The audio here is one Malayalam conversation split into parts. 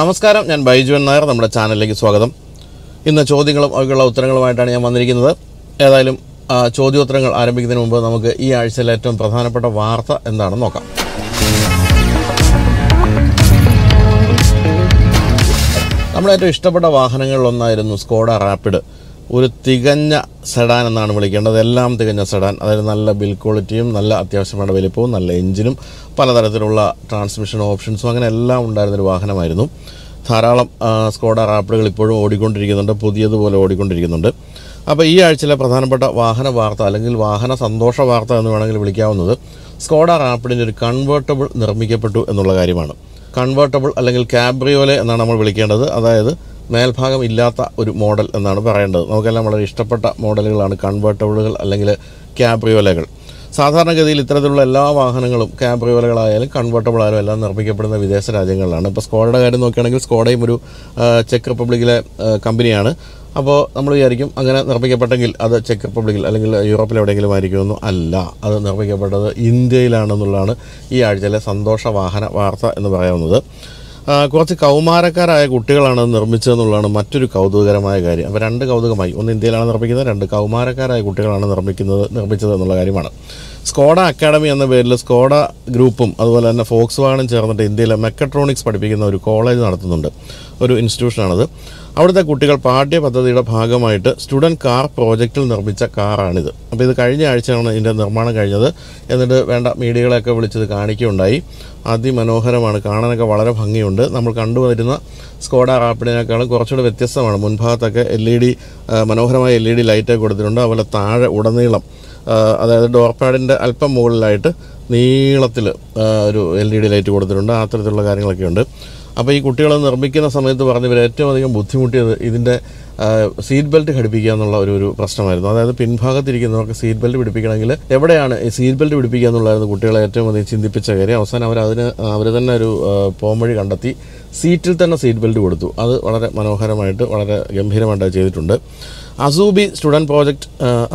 നമസ്കാരം ഞാൻ ബൈജുവൻ നായർ നമ്മുടെ ചാനലിലേക്ക് സ്വാഗതം. ഇന്ന് ചോദ്യങ്ങളും അവയ്ക്കുള്ള ഉത്തരങ്ങളുമായിട്ടാണ് ഞാൻ വന്നിരിക്കുന്നത്. ഏതായാലും ചോദ്യോത്തരങ്ങൾ ആരംഭിക്കുന്നതിന് മുമ്പ് നമുക്ക് ഈ ആഴ്ചയിലെ ഏറ്റവും പ്രധാനപ്പെട്ട വാർത്ത എന്താണെന്ന് നോക്കാം. നമ്മുടെ ഏറ്റവും ഇഷ്ടപ്പെട്ട വാഹനങ്ങളിലൊന്നായിരുന്നു സ്കോഡ റാപ്പിഡ്. ഒരു തികഞ്ഞ സെഡാൻ എന്നാണ് വിളിക്കേണ്ടത്. എല്ലാം തികഞ്ഞ സെഡാൻ അതായത് നല്ല ബിൽ ക്വാളിറ്റിയും നല്ല അത്യാവശ്യം വേണ്ട വലിപ്പവും നല്ല എഞ്ചിനും പലതരത്തിലുള്ള ട്രാൻസ്മിഷൻ ഓപ്ഷൻസും അങ്ങനെ എല്ലാം ഉണ്ടായിരുന്നൊരു വാഹനമായിരുന്നു. ധാരാളം സ്കോഡ റാപ്പിഡുകൾ ഇപ്പോഴും ഓടിക്കൊണ്ടിരിക്കുന്നുണ്ട്. പുതിയതുപോലെ ഓടിക്കൊണ്ടിരിക്കുന്നുണ്ട്. അപ്പോൾ ഈ ആഴ്ചയിലെ പ്രധാനപ്പെട്ട വാഹന വാർത്ത അല്ലെങ്കിൽ വാഹന സന്തോഷ വാർത്ത എന്ന് വേണമെങ്കിൽ വിളിക്കാവുന്നത് സ്കോഡ റാപ്പിഡിന്റെ ഒരു കൺവേർട്ടബിൾ നിർമ്മിക്കപ്പെട്ടു എന്നുള്ള കാര്യമാണ്. കൺവേർട്ടബിൾ അല്ലെങ്കിൽ കാബ്രിയോലെ എന്നാണ് നമ്മൾ വിളിക്കേണ്ടത്. അതായത് മേൽഭാഗം ഇല്ലാത്ത ഒരു മോഡൽ എന്നാണ് പറയേണ്ടത്. നമുക്കെല്ലാം വളരെ ഇഷ്ടപ്പെട്ട മോഡലുകളാണ് കൺവേർട്ടബിളുകൾ അല്ലെങ്കിൽ ക്യാബ്രിയോലകൾ സാധാരണഗതിയിൽ ഇത്തരത്തിലുള്ള എല്ലാ വാഹനങ്ങളും ക്യാബ്രിയോലകളായാലും കൺവേർട്ടബിൾ ആയാലും എല്ലാം നിർമ്മിക്കപ്പെടുന്ന വിദേശ രാജ്യങ്ങളിലാണ്. ഇപ്പോൾ സ്കോഡയുടെ കാര്യം നോക്കുകയാണെങ്കിൽ സ്കോഡയും ഒരു ചെക്ക് റിപ്പബ്ലിക്കിലെ കമ്പനിയാണ്. അപ്പോൾ നമ്മൾ വിചാരിക്കും അങ്ങനെ നിർമ്മിക്കപ്പെട്ടെങ്കിൽ അത് ചെക്ക് റിപ്പബ്ലിക്കിൽ അല്ലെങ്കിൽ യൂറോപ്പിൽ എവിടെയെങ്കിലും ആയിരിക്കുമെന്നും അല്ല. അത് നിർമ്മിക്കപ്പെട്ടത് ഇന്ത്യയിലാണെന്നുള്ളതാണ് ഈ ആഴ്ചയിലെ സന്തോഷ വാഹന വാർത്ത എന്ന് പറയാവുന്നത്. കുറച്ച് കൗമാരക്കാരായ കുട്ടികളാണ് നിർമ്മിച്ചതെന്നുള്ളതാണ് മറ്റൊരു കൗതുകകരമായ കാര്യം. അപ്പോൾ രണ്ട് കൗതുകമായി. ഒന്ന് ഇന്ത്യയിലാണ് നിർമ്മിക്കുന്നത് രണ്ട് കൗമാരക്കാരായ കുട്ടികളാണ് നിർമ്മിക്കുന്നത് നിർമ്മിച്ചത് എന്നുള്ള കാര്യമാണ്. സ്കോഡ അക്കാഡമി എന്ന പേരിൽ സ്കോഡ ഗ്രൂപ്പും അതുപോലെ തന്നെ ഫോക്സ് വാഗണും ചേർന്നിട്ട് ഇന്ത്യയിലെ മെക്കട്രോണിക്സ് പഠിപ്പിക്കുന്ന ഒരു കോളേജ് നടത്തുന്നുണ്ട്. ഒരു ഇൻസ്റ്റിറ്റ്യൂഷനാണത്. അവിടുത്തെ കുട്ടികൾ പാഠ്യപദ്ധതിയുടെ ഭാഗമായിട്ട് സ്റ്റുഡന്റ് കാർ പ്രോജക്റ്റിൽ നിർമ്മിച്ച കാറാണിത്. അപ്പോൾ ഇത് കഴിഞ്ഞ ആഴ്ചയാണ് ഇതിന്റെ നിർമ്മാണം കഴിഞ്ഞത്. എന്നിട്ട് വേണ്ട മീഡിയകളെയൊക്കെ വിളിച്ചത് കാണിക്കുകയുണ്ടായി. അതിമനോഹരമാണ്. കാണാനൊക്കെ വളരെ ഭംഗിയുണ്ട്. നമ്മൾ കണ്ടുവരുന്ന സ്കോഡ റാപ്പിഡിനേക്കാളും കുറച്ചുകൂടെ വ്യത്യസ്തമാണ്. മുൻഭാഗത്തൊക്കെ എൽ ഇ ഡി മനോഹരമായ എൽ ഇ ഡി ലൈറ്റൊക്കെ കൊടുത്തിട്ടുണ്ട്. അതുപോലെ താഴെ ഉടനീളം അതായത് ഡോർ പാഡിന്റെ അല്പം മുകളിലായിട്ട് നീളത്തിൽ ഒരു എൽ ഇ ഡി ലൈറ്റ് കൊടുത്തിട്ടുണ്ട്. അത്തരത്തിലുള്ള കാര്യങ്ങളൊക്കെ ഉണ്ട് അപ്പോൾ ഈ കുട്ടികളെ നിർമ്മിക്കുന്ന സമയത്ത് പറഞ്ഞവർ ഏറ്റവും അധികം ബുദ്ധിമുട്ടിയത് ഇതിന്റെ സീറ്റ് ബെൽറ്റ് ഘടിപ്പിക്കുക എന്നുള്ള ഒരു ഒരു പ്രശ്നമായിരുന്നു. അതായത് പിൻഭാഗത്തിരിക്കുന്നവർക്ക് സീറ്റ് ബെൽറ്റ് പിടിപ്പിക്കണമെങ്കിൽ എവിടെയാണ് ഈ സീറ്റ് ബെൽറ്റ് പിടിപ്പിക്കുക എന്നുള്ളതായിരുന്നു കുട്ടികളെ ഏറ്റവും അധികം ചിന്തിപ്പിച്ച കാര്യം. അവസാനം അവർ അതിന് അവർ തന്നെ ഒരു പോംവഴി കണ്ടെത്തി സീറ്റിൽ തന്നെ സീറ്റ് ബെൽറ്റ് കൊടുത്തു. അത് വളരെ മനോഹരമായിട്ട് വളരെ ഗംഭീരമായിട്ട് ചെയ്തിട്ടുണ്ട്. അസൂബി സ്റ്റുഡന്റ് പ്രോജക്റ്റ്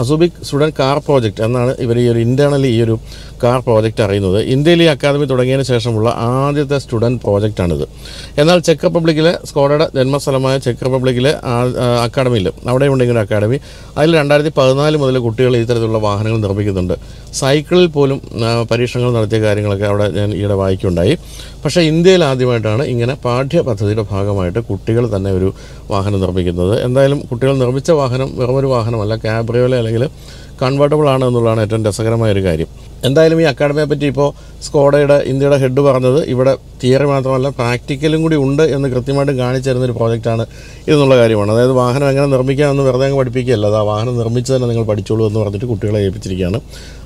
അസൂബി സ്റ്റുഡന്റ് കാർ പ്രോജക്റ്റ് എന്നാണ് ഇവർ ഈ ഒരു ഇന്റേർണലി ഈ ഒരു കാർ പ്രോജക്റ്റ് അറിയുന്നത്. ഇന്ത്യയിൽ ഈ അക്കാദമി തുടങ്ങിയതിന് ശേഷമുള്ള ആദ്യത്തെ സ്റ്റുഡന്റ് പ്രോജക്റ്റാണിത് എന്നാൽ ചെക്ക് റിപ്പബ്ലിക്കിലെ സ്കോഡയുടെ ജന്മസ്ഥലമായ ചെക്ക് റിപ്പബ്ലിക്കിലെ അക്കാഡമിയിൽ അവിടെ ഉണ്ടെങ്കിൽ അക്കാഡമി അതിൽ രണ്ടായിരത്തി പതിനാല് മുതൽ കുട്ടികൾ ഇത്തരത്തിലുള്ള വാഹനങ്ങൾ നിർമ്മിക്കുന്നുണ്ട്. സൈക്കിളിൽ പോലും പരീക്ഷണങ്ങൾ നടത്തിയ കാര്യങ്ങളൊക്കെ അവിടെ ഞാൻ ഈയിടെ വായിക്കുണ്ടായി പക്ഷേ ഇന്ത്യയിൽ ആദ്യമായിട്ടാണ് ഇങ്ങനെ പാഠ്യപദ്ധതിയുടെ ഭാഗമായിട്ട് കുട്ടികൾ തന്നെ ഒരു വാഹനം നിർമ്മിക്കുന്നത്. എന്തായാലും കുട്ടികൾ നിർമ്മിച്ച വാഹനം വെറുമൊരു വാഹനമല്ല ക്യാബ്രിയോല അല്ലെങ്കിൽ കൺവേർട്ടബിൾ ആണ് എന്നുള്ളതാണ് ഏറ്റവും രസകരമായ ഒരു കാര്യം. എന്തായാലും ഈ അക്കാഡമിയെ പറ്റി ഇപ്പോൾ സ്കോഡയുടെ ഇന്ത്യയുടെ ഹെഡ് പറഞ്ഞത് ഇവിടെ തിയറി മാത്രമല്ല പ്രാക്ടിക്കലും കൂടി ഉണ്ട് എന്ന് കൃത്യമായിട്ട് കാണിച്ചു തരുന്നൊരു പ്രോജക്റ്റാണ് ഇതെന്നുള്ള കാര്യമാണ്. അതായത് വാഹനം എങ്ങനെ നിർമ്മിക്കാമെന്ന് വെറുതെ അങ്ങ് പഠിപ്പിക്കുകയല്ല. അത് ആ വാഹനം നിർമ്മിച്ച് തന്നെ നിങ്ങൾ പഠിച്ചോളൂ എന്ന് പറഞ്ഞിട്ട് കുട്ടികളെ ഏൽപ്പിച്ചിരിക്കുകയാണ്.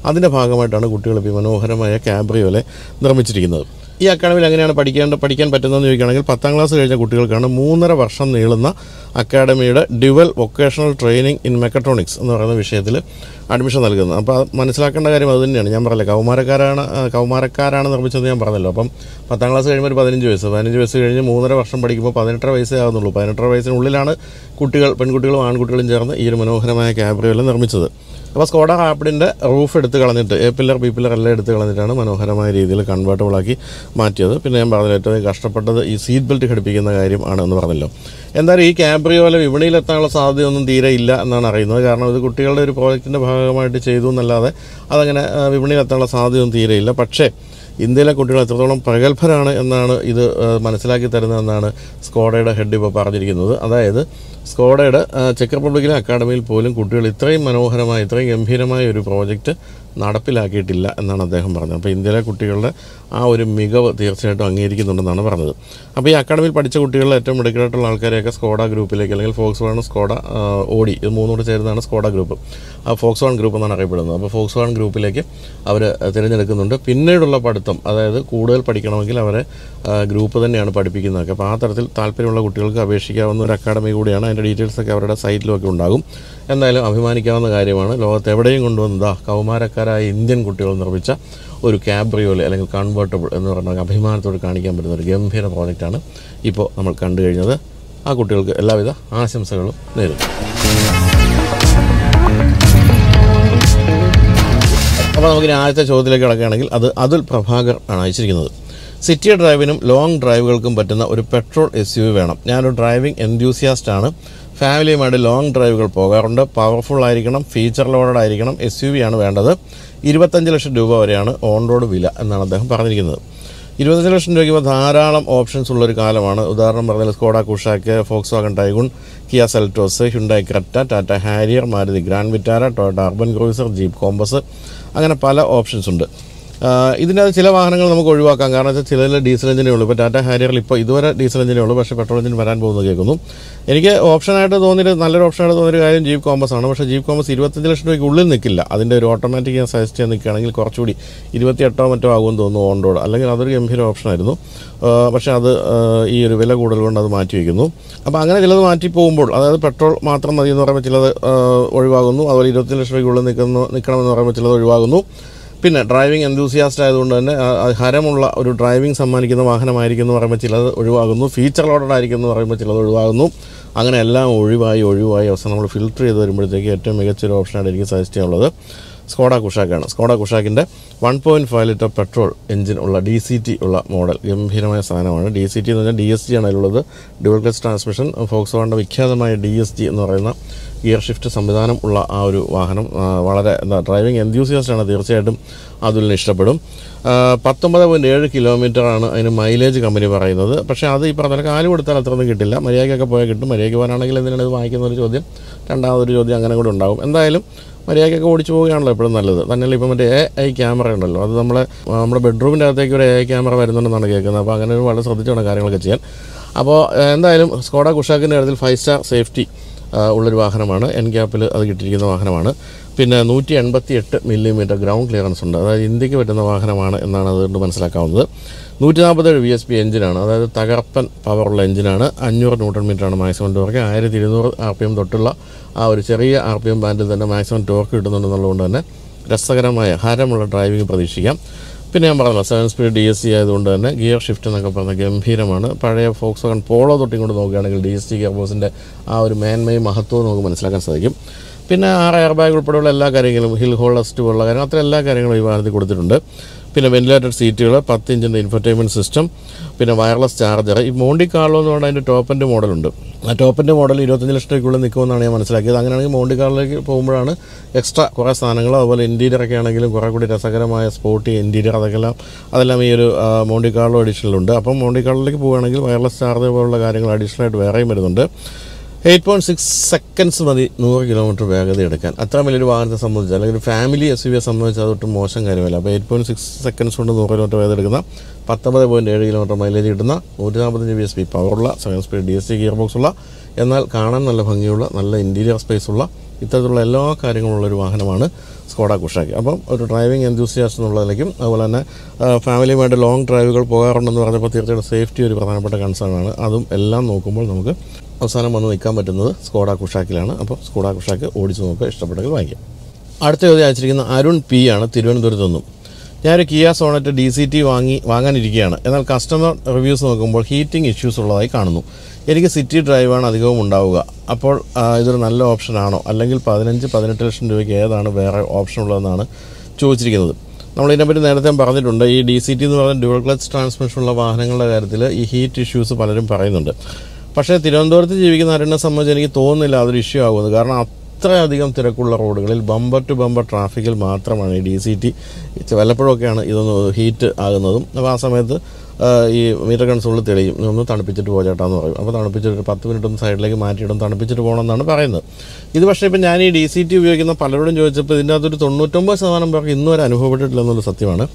അതിന്റെ ഭാഗമായിട്ടാണ് കുട്ടികൾ ഇപ്പോൾ മനോഹരമായ ക്യാബ്രിയോലെ നിർമ്മിച്ചിരിക്കുന്നത്. ഈ അക്കാഡമിയിൽ എങ്ങനെയാണ് പഠിക്കേണ്ട പഠിക്കാൻ പറ്റുന്നതെന്ന് ചോദിക്കുകയാണെങ്കിൽ പത്താം ക്ലാസ് കഴിഞ്ഞ കുട്ടികൾക്കാണ് മൂന്നര വർഷം നീളുന്ന അക്കാഡമിയുടെ dual vocational training in mechatronics എന്ന് പറയുന്ന വിഷയത്തിൽ അഡ്മിഷൻ നൽകുന്നത്. അപ്പോൾ മനസ്സിലാക്കേണ്ട കാര്യം അത് തന്നെയാണ്. ഞാൻ പറഞ്ഞില്ല കൗമാരക്കാരാണ് കൗമാരക്കാരാണ് നിർമ്മിച്ചതെന്ന് ഞാൻ പറഞ്ഞല്ലോ. അപ്പം പത്താം ക്ലാസ് കഴിയുമ്പോൾ ഒരു പതിനഞ്ച് വയസ്സ്. പതിനഞ്ച് വയസ്സ് കഴിഞ്ഞ് മൂന്നര വർഷം പഠിക്കുമ്പോൾ പതിനെട്ടര വയസ്സേ ആകുന്നുള്ളൂ പതിനെട്ടര വയസ്സിനുള്ളിലാണ് കുട്ടികൾ പെൺകുട്ടികളും ആൺകുട്ടികളും ചേർന്ന് ഈ ഒരു മനോഹരമായ ക്യാബ്രിയോല നിർമ്മിച്ചത്. അപ്പോൾ സ്കോഡ റാപ്പിഡിന്റെ റൂഫ് എടുത്ത് കളഞ്ഞിട്ട് എ പില്ലർ ബി പില്ലർ എല്ലാം എടുത്ത് കളഞ്ഞിട്ടാണ് മനോഹരമായ രീതിയിൽ കൺവേർട്ടബിളാക്കി മാറ്റിയത്. പിന്നെ ഞാൻ പറഞ്ഞില്ല ഏറ്റവും കഷ്ടപ്പെട്ടത് ഈ സീറ്റ് ബെൽറ്റ് ഘടിപ്പിക്കുന്ന കാര്യം ആണെന്ന് പറഞ്ഞല്ലോ. എന്തായാലും ഈ ക്യാബ്രിയോല വിപണിയിലെത്താനുള്ള സാധ്യതയൊന്നും തീരെ ഇല്ല എന്നാണ് അറിയുന്നത്. കാരണം ഇത് കുട്ടികളുടെ ഒരു പ്രോജക്റ്റിന്റെ ഭാഗമായിട്ട് ചെയ്തു എന്നല്ലാതെ അതങ്ങനെ വിപണിയിലെത്താനുള്ള സാധ്യതയൊന്നും തീരെയില്ല പക്ഷേ ഇന്ത്യയിലെ കുട്ടികൾ എത്രത്തോളം പ്രഗത്ഭരാണ് എന്നാണ് ഇത് മനസ്സിലാക്കി തരുന്നതെന്നാണ് സ്കോഡയുടെ ഹെഡ് ഇപ്പോൾ പറഞ്ഞിരിക്കുന്നത്. അതായത് സ്കോഡയുടെ ചെക്ക് റിപ്പബ്ലിക്കിലെ അക്കാഡമിയിൽ പോലും കുട്ടികൾ ഇത്രയും മനോഹരമായ ഇത്രയും ഗംഭീരമായ ഒരു പ്രോജക്റ്റ് നടപ്പിലാക്കിയിട്ടില്ല എന്നാണ് അദ്ദേഹം പറഞ്ഞത്. അപ്പോൾ ഇന്ത്യയിലെ കുട്ടികളുടെ ആ ഒരു മികവ് തീർച്ചയായിട്ടും അംഗീകരിക്കുന്നുണ്ടെന്നാണ് പറഞ്ഞത്. അപ്പോൾ ഈ അക്കാഡമിയിൽ പഠിച്ച കുട്ടികളിൽ ഏറ്റവും മിടുക്കരായിട്ടുള്ള ആൾക്കാരെയൊക്കെ സ്കോഡ ഗ്രൂപ്പിലേക്ക് അല്ലെങ്കിൽ ഫോക്സ് വൺ സ്കോഡ ഓടി. ഇത് മൂന്നുകൂടെ ചേരുന്നതാണ് സ്കോഡ ഗ്രൂപ്പ് ആ ഫോക്സ് വാൺ ഗ്രൂപ്പ് എന്നാണ് അറിയപ്പെടുന്നത്. അപ്പോൾ ഫോക്സ് വാൺ ഗ്രൂപ്പിലേക്ക് അവർ തിരഞ്ഞെടുക്കുന്നുണ്ട്. പിന്നീടുള്ള പഠിത്തം അതായത് കൂടുതൽ പഠിക്കണമെങ്കിൽ അവരെ ഗ്രൂപ്പ് തന്നെയാണ് പഠിപ്പിക്കുന്നതൊക്കെ. അപ്പോൾ ആ തരത്തിൽ താല്പര്യമുള്ള കുട്ടികൾക്ക് അപേക്ഷിക്കാവുന്ന ഒരു അക്കാഡമി കൂടിയാണ്. അതിന്റെ ഡീറ്റെയിൽസൊക്കെ അവരുടെ സൈറ്റിലൊക്കെ ഉണ്ടാകും. എന്തായാലും അഭിമാനിക്കാവുന്ന കാര്യമാണ്. ലോകത്ത് എവിടെയും കൊണ്ടുവന്നതാ കൗമാരക്കാരായ ഇന്ത്യൻ കുട്ടികൾ നിർമ്മിച്ച ഒരു ക്യാബ്രിയോലെ അല്ലെങ്കിൽ കൺവേർട്ടബിൾ എന്ന് പറഞ്ഞാൽ അഭിമാനത്തോട് കാണിക്കാൻ പറ്റുന്ന ഒരു ഗംഭീര പ്രോജക്റ്റാണ് ഇപ്പോൾ നമ്മൾ കണ്ടു കഴിഞ്ഞത്. ആ കുട്ടികൾക്ക് എല്ലാവിധ ആശംസകളും നേരുന്നു. അപ്പോൾ നമുക്കിനി ആദ്യത്തെ ചോദ്യത്തിലേക്ക് കിടക്കുകയാണെങ്കിൽ അത് അതുൽ പ്രഭാകർ ആണ് അയച്ചിരിക്കുന്നത്. സിറ്റി ഡ്രൈവിനും ലോങ് ഡ്രൈവുകൾക്കും പറ്റുന്ന ഒരു പെട്രോൾ എസ് യു വേണം. ഞാനൊരു ഡ്രൈവിംഗ് എൻത്യൂസിയാസ്റ്റ് ആണ്. ഫാമിലിയുമായിട്ട് ലോങ് ഡ്രൈവുകൾ പോകാറുണ്ട്. പവർഫുൾ ആയിരിക്കണം ഫീച്ചർ ലോഡഡ് ആയിരിക്കണം എസ് യു വി ആണ് വേണ്ടത്. ഇരുപത്തഞ്ച് ലക്ഷം രൂപ വരെയാണ് ഓൺ റോഡ് വില എന്നാണ് അദ്ദേഹം പറഞ്ഞിരിക്കുന്നത്. ഇരുപത്തഞ്ച് ലക്ഷം രൂപയ്ക്ക് ധാരാളം ഓപ്ഷൻസ് ഉള്ളൊരു കാലമാണ്. ഉദാഹരണം പറഞ്ഞാൽ Skoda Kushaq Volkswagen Taigun Kia Seltos Hyundai Creta Tata Harrier Maruti Grand Vitara Toyota Urban Cruiser Jeep Compass അങ്ങനെ പല ഓപ്ഷൻസ് ഉണ്ട്. ഇതിന്റെ ചില വാഹനങ്ങൾ നമുക്ക് ഒഴിവാക്കാം. കാരണം വെച്ചാൽ ചിലതിൽ ഡീസൽ എഞ്ചിനേ ഉള്ളൂ. ഇപ്പോൾ ടാറ്റ ഹാരിയറിൽ ഇപ്പോൾ ഇതുവരെ ഡീസൽ എഞ്ചിനേ ഉള്ളൂ. പക്ഷേ പെട്രോൾ എഞ്ചിൻ വരാൻ പോകുന്നത് കേൾക്കുന്നു. എനിക്ക് ഓപ്ഷനായിട്ട് തോന്നിയിട്ട് നല്ലൊരു ഓപ്ഷനായിട്ട് തോന്നിയൊരു കാര്യം ജീപ്പ് കോമ്പസ് ആണ്. പക്ഷേ ജീപ്പ് കോമ്പസ് ഇരുപത്തഞ്ച് ലക്ഷം രൂപയ്ക്ക് ഉള്ളിൽ നിൽക്കില്ല. അതിന്റെ ഒരു ഓട്ടോമാറ്റിക് ഞാൻ സജസ്റ്റ് ചെയ്യാൻ നിൽക്കുകയാണെങ്കിൽ കുറച്ചുകൂടി ഇരുപത്തിയെട്ടോ മറ്റോ ആകുമെന്ന് തോന്നുന്നു ഓൺ റോഡ്. അല്ലെങ്കിൽ അതൊരു ഗംഭീര ഓപ്ഷനായിരുന്നു. പക്ഷേ അത് ഈ ഒരു വില കൂടുതൽ കൊണ്ട് അത് മാറ്റി വയ്ക്കുന്നു. അപ്പോൾ അങ്ങനെ ചിലത് മാറ്റി പോകുമ്പോൾ അതായത് പെട്രോൾ മാത്രം മതി എന്ന് പറയുമ്പോൾ ചിലത് ഒഴിവാകുന്നു. അതുപോലെ ഇരുപത്തി ലക്ഷം രൂപയ്ക്കുള്ളിൽ നിൽക്കുന്നു നിൽക്കണമെന്ന് പറയുമ്പോൾ ചിലത് ഒഴിവാകുന്നു. പിന്നെ ഡ്രൈവിംഗ് എന്തൂസിയാസ്റ്റ് ആയതുകൊണ്ട് തന്നെ ഹരമുള്ള ഒരു ഡ്രൈവിംഗ് സമ്മാനിക്കുന്ന വാഹനമായിരിക്കും എന്ന് പറയുമ്പോൾ ചിലത് ഒഴിവാകുന്നു. ഫീച്ചർ ലോഡഡ് ആയിരിക്കും എന്ന് പറയുമ്പോൾ ചിലത് ഒഴിവാകുന്നു. അങ്ങനെ എല്ലാം ഒഴിവായി ഒഴിവായി അവസാനം നമ്മൾ ഫിൽട്ടർ ചെയ്ത് വരുമ്പോഴത്തേക്ക് ഏറ്റവും മികച്ചൊരു ഓപ്ഷനായിട്ട് എനിക്ക് സജസ്റ്റ് ചെയ്യാനുള്ളത് സ്കോഡ കുഷാക്കാണ് Skoda കുഷാക്കിന്റെ one point five litre petrol engine ഉള്ള ഡി സി ടി ഉള്ള മോഡൽ ഗംഭീരമായ സാധനമാണ്. ഡി സി ടി എന്ന് പറഞ്ഞാൽ ഡി എസ് ജി ആണ് അതിലുള്ളത്. ഡ്യുവൽ ക്ലച്ച് ട്രാൻസ്മിഷൻ ഫോക്സ് വാണ്ട വിഖ്യാതമായ ഡി എസ് ജി എന്ന് പറയുന്ന ഗിയർ ഷിഫ്റ്റ് സംവിധാനം ഉള്ള ആ ഒരു വാഹനം. വളരെ എന്താ ഡ്രൈവിംഗ് ആണ് തീർച്ചയായിട്ടും. അതുലിന് ഇഷ്ടപ്പെടും. പത്തൊമ്പത് പോയിന്റ് ഏഴ് കിലോമീറ്ററാണ് അതിന് മൈലേജ് കമ്പനി പറയുന്നത്. പക്ഷേ അത് ഈ പറഞ്ഞ കാലു കൊടുത്താൽ അത്രയൊന്നും കിട്ടില്ല. മര്യാദയ്ക്കൊക്കെ പോയാൽ കിട്ടും. മര്യാദയ്ക്ക് പോകാനാണെങ്കിൽ എന്തിനാണ് ഇത് വാങ്ങിക്കുന്ന ഒരു ചോദ്യം? രണ്ടാമതൊരു ചോദ്യം അങ്ങനെ കൂടെ ഉണ്ടാകും. എന്തായാലും മര്യാദയ്ക്കൊക്കെ ഓടിച്ചു പോവുകയാണല്ലോ എപ്പോഴും നല്ലത്. തന്നെയല്ല ഇപ്പം മറ്റേ എ ഐ ക്യാമറ ഉണ്ടല്ലോ. അത് നമ്മളെ നമ്മുടെ ബെഡ്റൂമിന്റെ അകത്തേക്ക് ഒരു എ ഐ ക്യാമറ വരുന്നുണ്ടെന്നാണ് കേൾക്കുന്നത്. അപ്പോൾ അങ്ങനെ ഒരു വളരെ ശ്രദ്ധിച്ച് വേണം കാര്യങ്ങളൊക്കെ ചെയ്യാൻ. അപ്പോൾ എന്തായാലും സ്കോഡ കുഷാക്കിന്റെ കാര്യത്തിൽ ഫൈവ് സ്റ്റാർ സേഫ്റ്റി ഉള്ളൊരു വാഹനമാണ്. എൻ ക്യാപ്പിൽ അത് കിട്ടിയിരിക്കുന്ന വാഹനമാണ്. പിന്നെ നൂറ്റി എൺപത്തി എട്ട് മില്ലിമീറ്റർ ഗ്രൗണ്ട് ക്ലിയറൻസ് ഉണ്ട്. അതായത് ഇന്ത്യയ്ക്ക് പറ്റുന്ന വാഹനമാണ് എന്നാണ് അതുകൊണ്ട് മനസ്സിലാക്കാവുന്നത്. നൂറ്റി നാൽപ്പത്തേഴ് വി എസ് പി എഞ്ചിനാണ്. അതായത് തകർപ്പൻ പവറുള്ള എഞ്ചിനാണ്. അഞ്ഞൂറ് ന്യൂട്ടൺ മീറ്ററാണ് മാക്സിമം ടോർക്ക്. ആയിരത്തി ഇരുന്നൂറ് ആർ പി എം തൊട്ടുള്ള ആ ഒരു ചെറിയ ആർ പി എം ബാൻഡിൽ തന്നെ മാക്സിമം ടോർക്ക് കിട്ടുന്നുണ്ടെന്നുള്ളതുകൊണ്ട് തന്നെ രസകരമായ ഹരമുള്ള ഡ്രൈവിംഗ് പ്രതീക്ഷിക്കാം. പിന്നെ ഞാൻ പറഞ്ഞല്ലോ seven speed D S C ആയതുകൊണ്ട് തന്നെ ഗിയർ ഷിഫ്റ്റ് എന്നൊക്കെ പറഞ്ഞ ഗംഭീരമാണ്. പഴയ ഫോക്സ് വൺ പോളോ തൊട്ടിങ്ങോട്ട് നോക്കുകയാണെങ്കിൽ ഡി എസ് ടി ഗിയർ ബോസിന്റെ ആ ഒരു മേന്മയും മഹത്വവും നമുക്ക് മനസ്സിലാക്കാൻ സാധിക്കും. പിന്നെ ആറ് എയർ ബാഗ് ഉൾപ്പെടെയുള്ള എല്ലാ കാര്യങ്ങളും ഹിൽ ഹോൾഡസ്റ്റ് പോലുള്ള കാര്യങ്ങൾ അത്ര എല്ലാ കാര്യങ്ങളും ഈ വാഹനത്തിൽ കൊടുത്തിട്ടുണ്ട്. പിന്നെ വെന്റിലേറ്റഡ് സീറ്റുകൾ പത്ത് ഇഞ്ചിന്റെ ഇൻഫർടൈൻമെന്റ് സിസ്റ്റം പിന്നെ വയർലെസ് ചാർജർ ഈ മോണ്ടി കാർലോ എന്ന് പറഞ്ഞാൽ അതിന്റെ ടോപ്പിന്റെ മോഡലുണ്ട് ആ ടോപ്പിന്റെ മോഡൽ ഇരുപത്തഞ്ച് ലക്ഷം രൂപയ്ക്കുള്ളിൽ നിൽക്കുമെന്നാണ് ഞാൻ മനസ്സിലാക്കിയത്. അങ്ങനെയാണെങ്കിൽ മോണ്ടി കാറിലേക്ക് പോകുമ്പോഴാണ് എക്സ്ട്രാ കുറേ സാധനങ്ങൾ അതുപോലെ ഇന്റീരിയർ ഒക്കെ ആണെങ്കിലും കുറേ കൂടി രസകരമായ സ്പോർട്ടി ഇന്റീരിയർ അതെല്ലാം അതെല്ലാം ഈ ഒരു മോണ്ടി കാർലോ അഡീഷണലുണ്ട് അപ്പം മോണ്ടി കാറിലേക്ക് പോവുകയാണെങ്കിൽ വയർലെസ് ചാർജർ പോലുള്ള കാര്യങ്ങൾ അഡീഷണലായിട്ട് വേറെയും വരുന്നുണ്ട്. എയ്റ്റ് പോയിന്റ് സിക്സ് സെക്കൻഡ്സ് മതി നൂറ് കിലോമീറ്റർ വേഗത എടുക്കാൻ. അത്ര വലിയൊരു വാഹനത്തെ സംബന്ധിച്ച് അല്ലെങ്കിൽ ഒരു ഫാമിലി എസ് വിയെ സംബന്ധിച്ച് അതൊട്ടും മോശം കാര്യമല്ല. അപ്പോൾ എയ്റ്റ് പോയിന്റ് സിക്സ് സെക്കൻഡ്സ് കൊണ്ട് നൂറ് കിലോമീറ്റർ വേഗത എടുക്കുന്ന പത്തൊമ്പത് പോയിന്റ് ഏഴ് കിലോമീറ്റർ മൈലേജ് കിട്ടുന്ന നൂറ്റി നാൽപ്പത്തഞ്ച് ബി എസ് പി പവറുള്ള seven speed D S C gear box ഉള്ള എന്നാൽ കാണാൻ നല്ല ഭംഗിയുള്ള നല്ല ഇന്റീരിയർ സ്പേസ് ഉള്ള ഇത്തരത്തിലുള്ള എല്ലാ കാര്യങ്ങളുള്ള ഒരു വാഹനമാണ് സ്കോഡ കുഷാക്കി. അപ്പം ഒരു ഡ്രൈവിംഗ് എൻതൂസിയാസ്റ്റ് എന്നുള്ളതിലേക്കും അതുപോലെ തന്നെ ഫാമിലിയുമായിട്ട് ലോങ് ഡ്രൈവുകൾ പോകാറുണ്ടെന്ന് പറഞ്ഞപ്പോൾ തീർച്ചയായിട്ടും സേഫ്റ്റി ഒരു പ്രധാനപ്പെട്ട കൺസേൺ ആണ്. അതും എല്ലാം നോക്കുമ്പോൾ നമുക്ക് അവസാനം വന്ന് നിൽക്കാൻ പറ്റുന്നത് സ്കോഡ കുഷാക്കിലാണ്. അപ്പോൾ സ്കോഡ കുഷാക്ക് ഓടിച്ച് നോക്കുക ഇഷ്ടപ്പെട്ടെങ്കിൽ വാങ്ങിക്കാം. അടുത്ത ചോദ്യം അയച്ചിരിക്കുന്ന അരുൺ പി ആണ് തിരുവനന്തപുരത്ത് നിന്നും. ഞാനൊരു Kia Sonet D C T വാങ്ങി വാങ്ങാനിരിക്കുകയാണ്. എന്നാൽ കസ്റ്റമർ റിവ്യൂസ് നോക്കുമ്പോൾ ഹീറ്റിംഗ് ഇഷ്യൂസ് ഉള്ളതായി കാണുന്നു. എനിക്ക് സിറ്റി ഡ്രൈവാണ് അധികവും ഉണ്ടാവുക. അപ്പോൾ ഇതൊരു നല്ല ഓപ്ഷനാണോ അല്ലെങ്കിൽ പതിനഞ്ച് പതിനെട്ട് ലക്ഷം രൂപയ്ക്ക് ഏതാണ് വേറെ ഓപ്ഷൻ ഉള്ളതെന്നാണ് ചോദിച്ചിരിക്കുന്നത്. നമ്മൾ ഇതിനെപ്പറ്റി നേരത്തെ പറഞ്ഞിട്ടുണ്ട്. ഈ ഡി സി ടി എന്ന് പറയുന്ന ഡ്യൂൾ ക്ലച്ച് ട്രാൻസ്മിഷൻ ഉള്ള വാഹനങ്ങളുടെ കാര്യത്തിൽ ഈ ഹീറ്റ് ഇഷ്യൂസ് പലരും പറയുന്നുണ്ട്. പക്ഷേ തിരുവനന്തപുരത്ത് ജീവിക്കുന്ന ആരെന്നെ സംബന്ധിച്ച് എനിക്ക് തോന്നുന്നില്ല അതൊരു ഇഷ്യൂ ആകുമെന്ന് കാരണം അത്രയധികം തിരക്കുള്ള റോഡുകളിൽ ബമ്പർ ടു ബമ്പർ ട്രാഫിക്കിൽ മാത്രമാണ് ഈ ഡി സി ടി വല്ലപ്പോഴൊക്കെയാണ് ഇതൊന്ന് ഹീറ്റ് ആകുന്നതും. അപ്പോൾ ആ സമയത്ത് ഈ മീറ്റർ കൺസോളിൽ തെളിയും. ഒന്ന് തണുപ്പിച്ചിട്ട് പോ ചേട്ടാന്ന് പറയും. അപ്പോൾ തണുപ്പിച്ചിട്ട് പത്ത് മിനിറ്റ് ഒന്ന് സൈഡിലേക്ക് മാറ്റിയിടും. തണുപ്പിച്ചിട്ട് പോകണമെന്നാണ് പറയുന്നത്. ഇത് പക്ഷേ ഇപ്പം ഞാൻ ഈ ഡി സി ടി ഉപയോഗിക്കുന്ന പലരോടും ചോദിച്ചപ്പോൾ ഇതിന്റെ അകത്തൊരു തൊണ്ണൂറ്റൊമ്പത് ശതമാനം പേർക്ക് ഇന്നും വരെ അനുഭവപ്പെട്ടിട്ടില്ല എന്നുള്ള സത്യമാണ്.